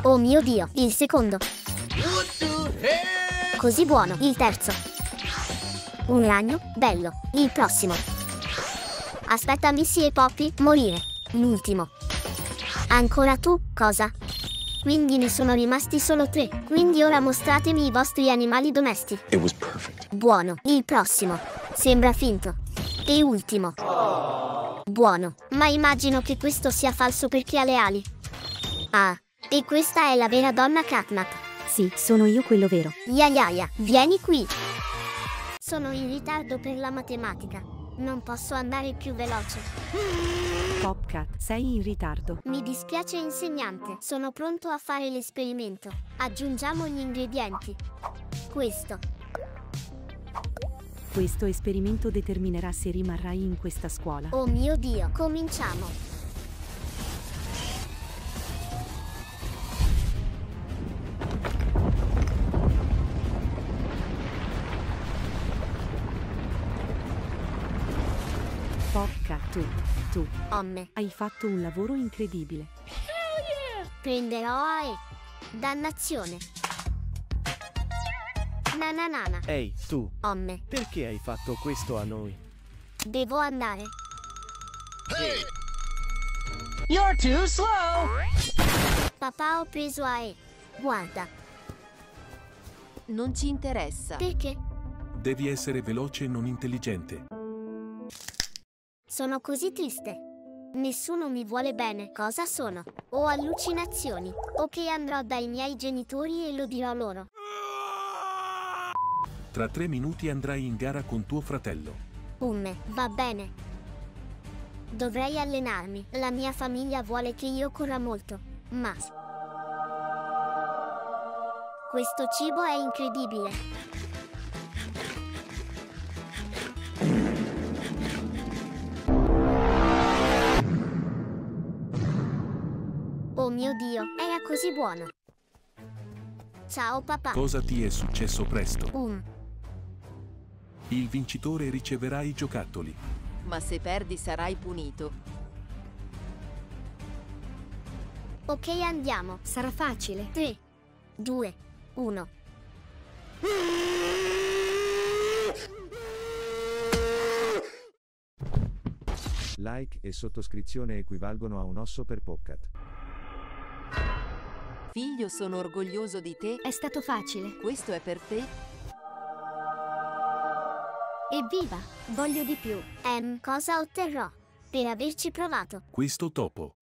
Oh mio dio, il secondo. Così buono, il terzo. Un ragno, bello, il prossimo. Aspetta Missy e Poppy, morire. L'ultimo. Ancora tu, cosa? Quindi ne sono rimasti solo tre, quindi ora mostratemi i vostri animali domestici. It was perfect. Buono, il prossimo. Sembra finto. E ultimo. Buono, ma immagino che questo sia falso perché ha le ali. Ah, e questa è la vera donna Catnap. Sì, sono io quello vero. Yayaya, vieni qui. Sono in ritardo per la matematica. Non posso andare più veloce. Popcat, sei in ritardo. Mi dispiace insegnante, sono pronto a fare l'esperimento. Aggiungiamo gli ingredienti. Questo. Questo esperimento determinerà se rimarrai in questa scuola. Oh mio Dio, cominciamo. Popcat, tu, tu, Omme. hai fatto un lavoro incredibile. Prenderò a E. Dannazione. Nananana. Ehi, tu, Omme. perché hai fatto questo a noi? Devo andare. You're too slow. Papà ho preso a E. Guarda. Non ci interessa. Perché? Devi essere veloce e non intelligente. Sono così triste. Nessuno mi vuole bene. Cosa sono? Ho allucinazioni. Ok, andrò dai miei genitori e lo dirò loro. Tra tre minuti andrai in gara con tuo fratello. Umme, va bene. Dovrei allenarmi. La mia famiglia vuole che io corra molto. Ma... Questo cibo è incredibile. Oh mio Dio, era così buono. Ciao papà. Cosa ti è successo presto? Um, Il vincitore riceverà i giocattoli. Ma se perdi sarai punito. ok andiamo. Sarà facile. 3, 2, 1. Like e sottoscrizione equivalgono a un osso per Popcat. Figlio, sono orgoglioso di te. È stato facile. Questo è per te. Evviva! Voglio di più. Ehm, cosa otterrò? Per averci provato. Questo topo.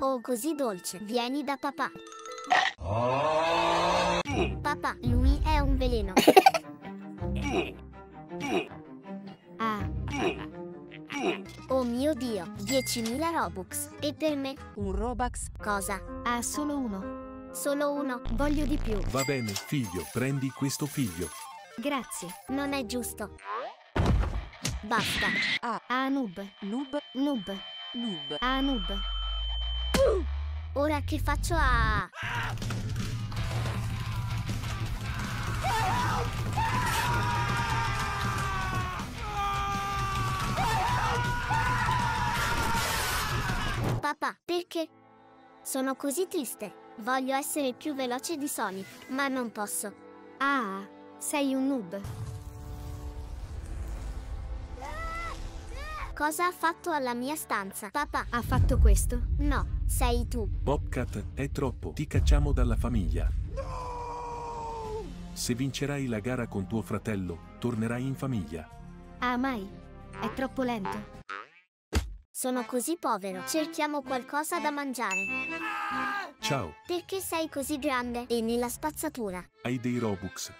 Oh, così dolce. Vieni da papà. Papà, lui è un veleno. Ah, Oh mio dio, 10.000 Robux. E per me? Un Robux. Cosa? ha solo uno. Solo uno. Voglio di più. Va bene, figlio, prendi questo figlio. Grazie. Non è giusto. Basta. Ah, Ah, noob. noob, Noob. noob. Ah, noob. Ora che faccio a... Papà, perché? Sono così triste. Voglio essere più veloce di Sonic, ma non posso. Ah, sei un noob. Cosa ha fatto alla mia stanza? Papà, Ha fatto questo? no, sei tu. Popcat, è troppo. Ti cacciamo dalla famiglia. Se vincerai la gara con tuo fratello, tornerai in famiglia. Ah, mai. È troppo lento. Sono così povero. Cerchiamo qualcosa da mangiare. Ciao, Perché sei così grande e nella spazzatura? hai dei Robux.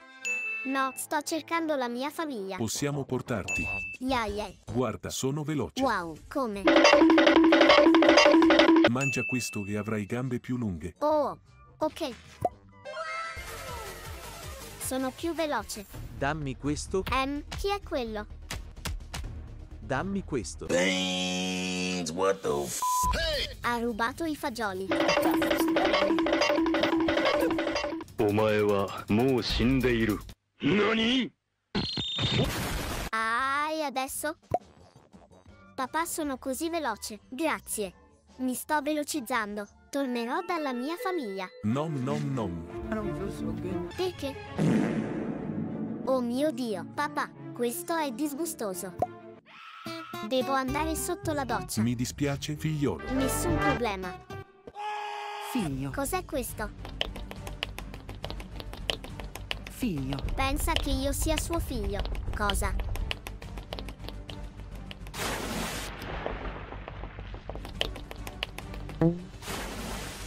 No, sto cercando la mia famiglia. Possiamo portarti. Yeah, yeah. Guarda, sono veloce. Wow, come? Mangia questo e avrai gambe più lunghe. Oh, ok. Sono più veloce. Dammi questo. Ehm, chi è quello? Dammi questo. Beans, what the f hey! Ha rubato i fagioli. Omae wa mou shindeiru. る。何 Ah, e adesso? Papà, sono così veloce. Grazie. Mi sto velocizzando. Tornerò dalla mia famiglia. Nom nom nom. Perché? Oh mio Dio, papà, questo è disgustoso. Devo andare sotto la doccia. Mi dispiace, figliolo. Nessun problema. Figlio, Cos'è questo? Figlio, Pensa che io sia suo figlio. Cosa?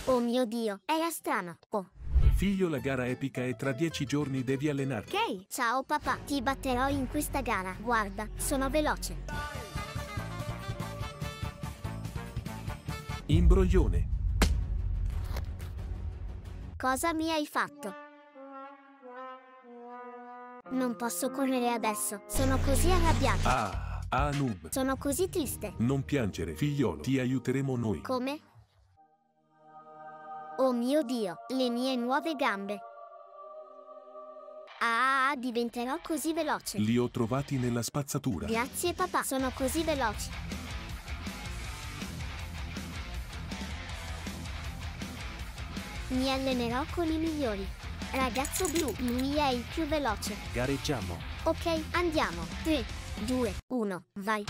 Oh mio Dio, era strano. Oh. Figlio, la gara epica è tra dieci giorni, devi allenarti. Ok. Ciao papà, ti batterò in questa gara. Guarda, sono veloce. Imbroglione. Cosa mi hai fatto? Non posso correre adesso. Sono così arrabbiato. Ah, noob. Sono così triste. Non piangere, figliolo. Ti aiuteremo noi. Come? Oh mio Dio, le mie nuove gambe. Ah, diventerò così veloce. Li ho trovati nella spazzatura. Grazie papà, sono così veloce. Mi allenerò con i migliori. Ragazzo blu, lui è il più veloce. Gareggiamo. Ok, andiamo. 3, 2, 1, vai.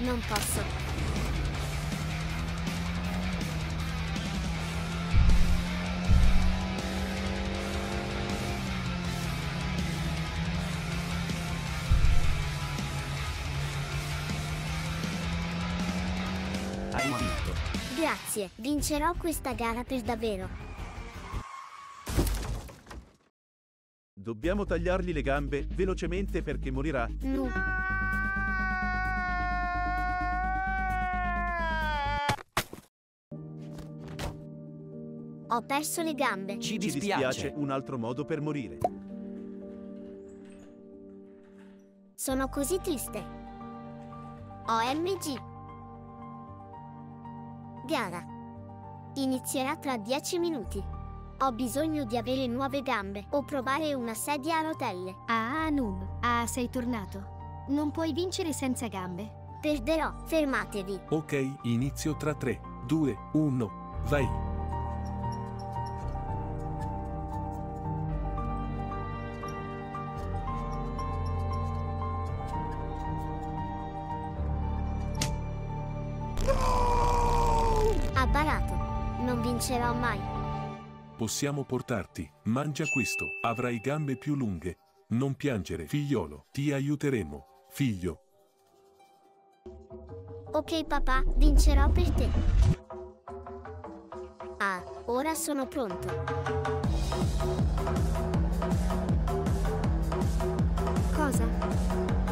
Non posso. Grazie, vincerò questa gara per davvero. Dobbiamo tagliargli le gambe velocemente perché morirà. No. Ho perso le gambe. Ci Ci dispiace. dispiace un altro modo per morire. Sono così triste. OMG. Gara. Inizierà tra 10 minuti. Ho bisogno di avere nuove gambe o provare una sedia a rotelle. Ah, noob. Ah, sei tornato. Non puoi vincere senza gambe. Perderò. Fermatevi. Ok, inizio tra 3, 2, 1, vai. Vincerò mai. Possiamo portarti. Mangia questo. Avrai gambe più lunghe. Non piangere, figliolo. Ti aiuteremo, figlio. Ok papà, vincerò per te. Ah, ora sono pronto. Cosa?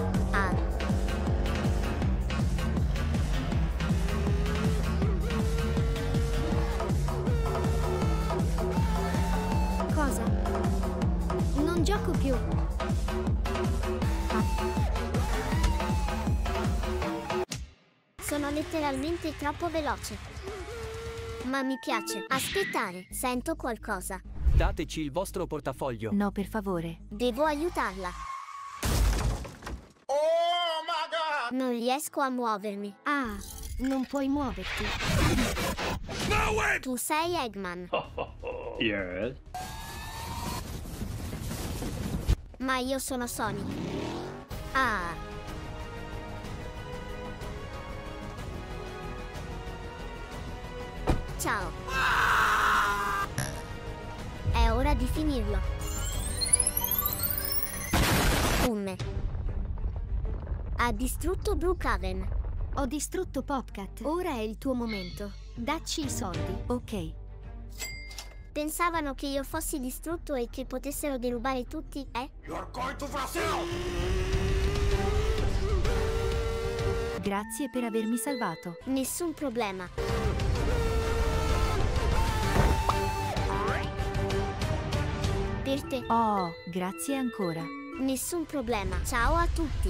Gioco più. Sono letteralmente troppo veloce. Ma mi piace aspettare, sento qualcosa. Dateci il vostro portafoglio. No, per favore. Devo aiutarla. Oh my god! Non riesco a muovermi. Ah, non puoi muoverti. Tu sei Eggman, yes. Ma io sono Sonic. Ah. Ciao. È ora di finirlo. Umme. Ha distrutto Brookhaven. Ho distrutto Popcat. Ora è il tuo momento. Dacci i soldi. Ok. Pensavano che io fossi distrutto e che potessero derubare tutti, eh? Grazie per avermi salvato. Nessun problema. Per te. Oh, grazie ancora. Nessun problema. Ciao a tutti.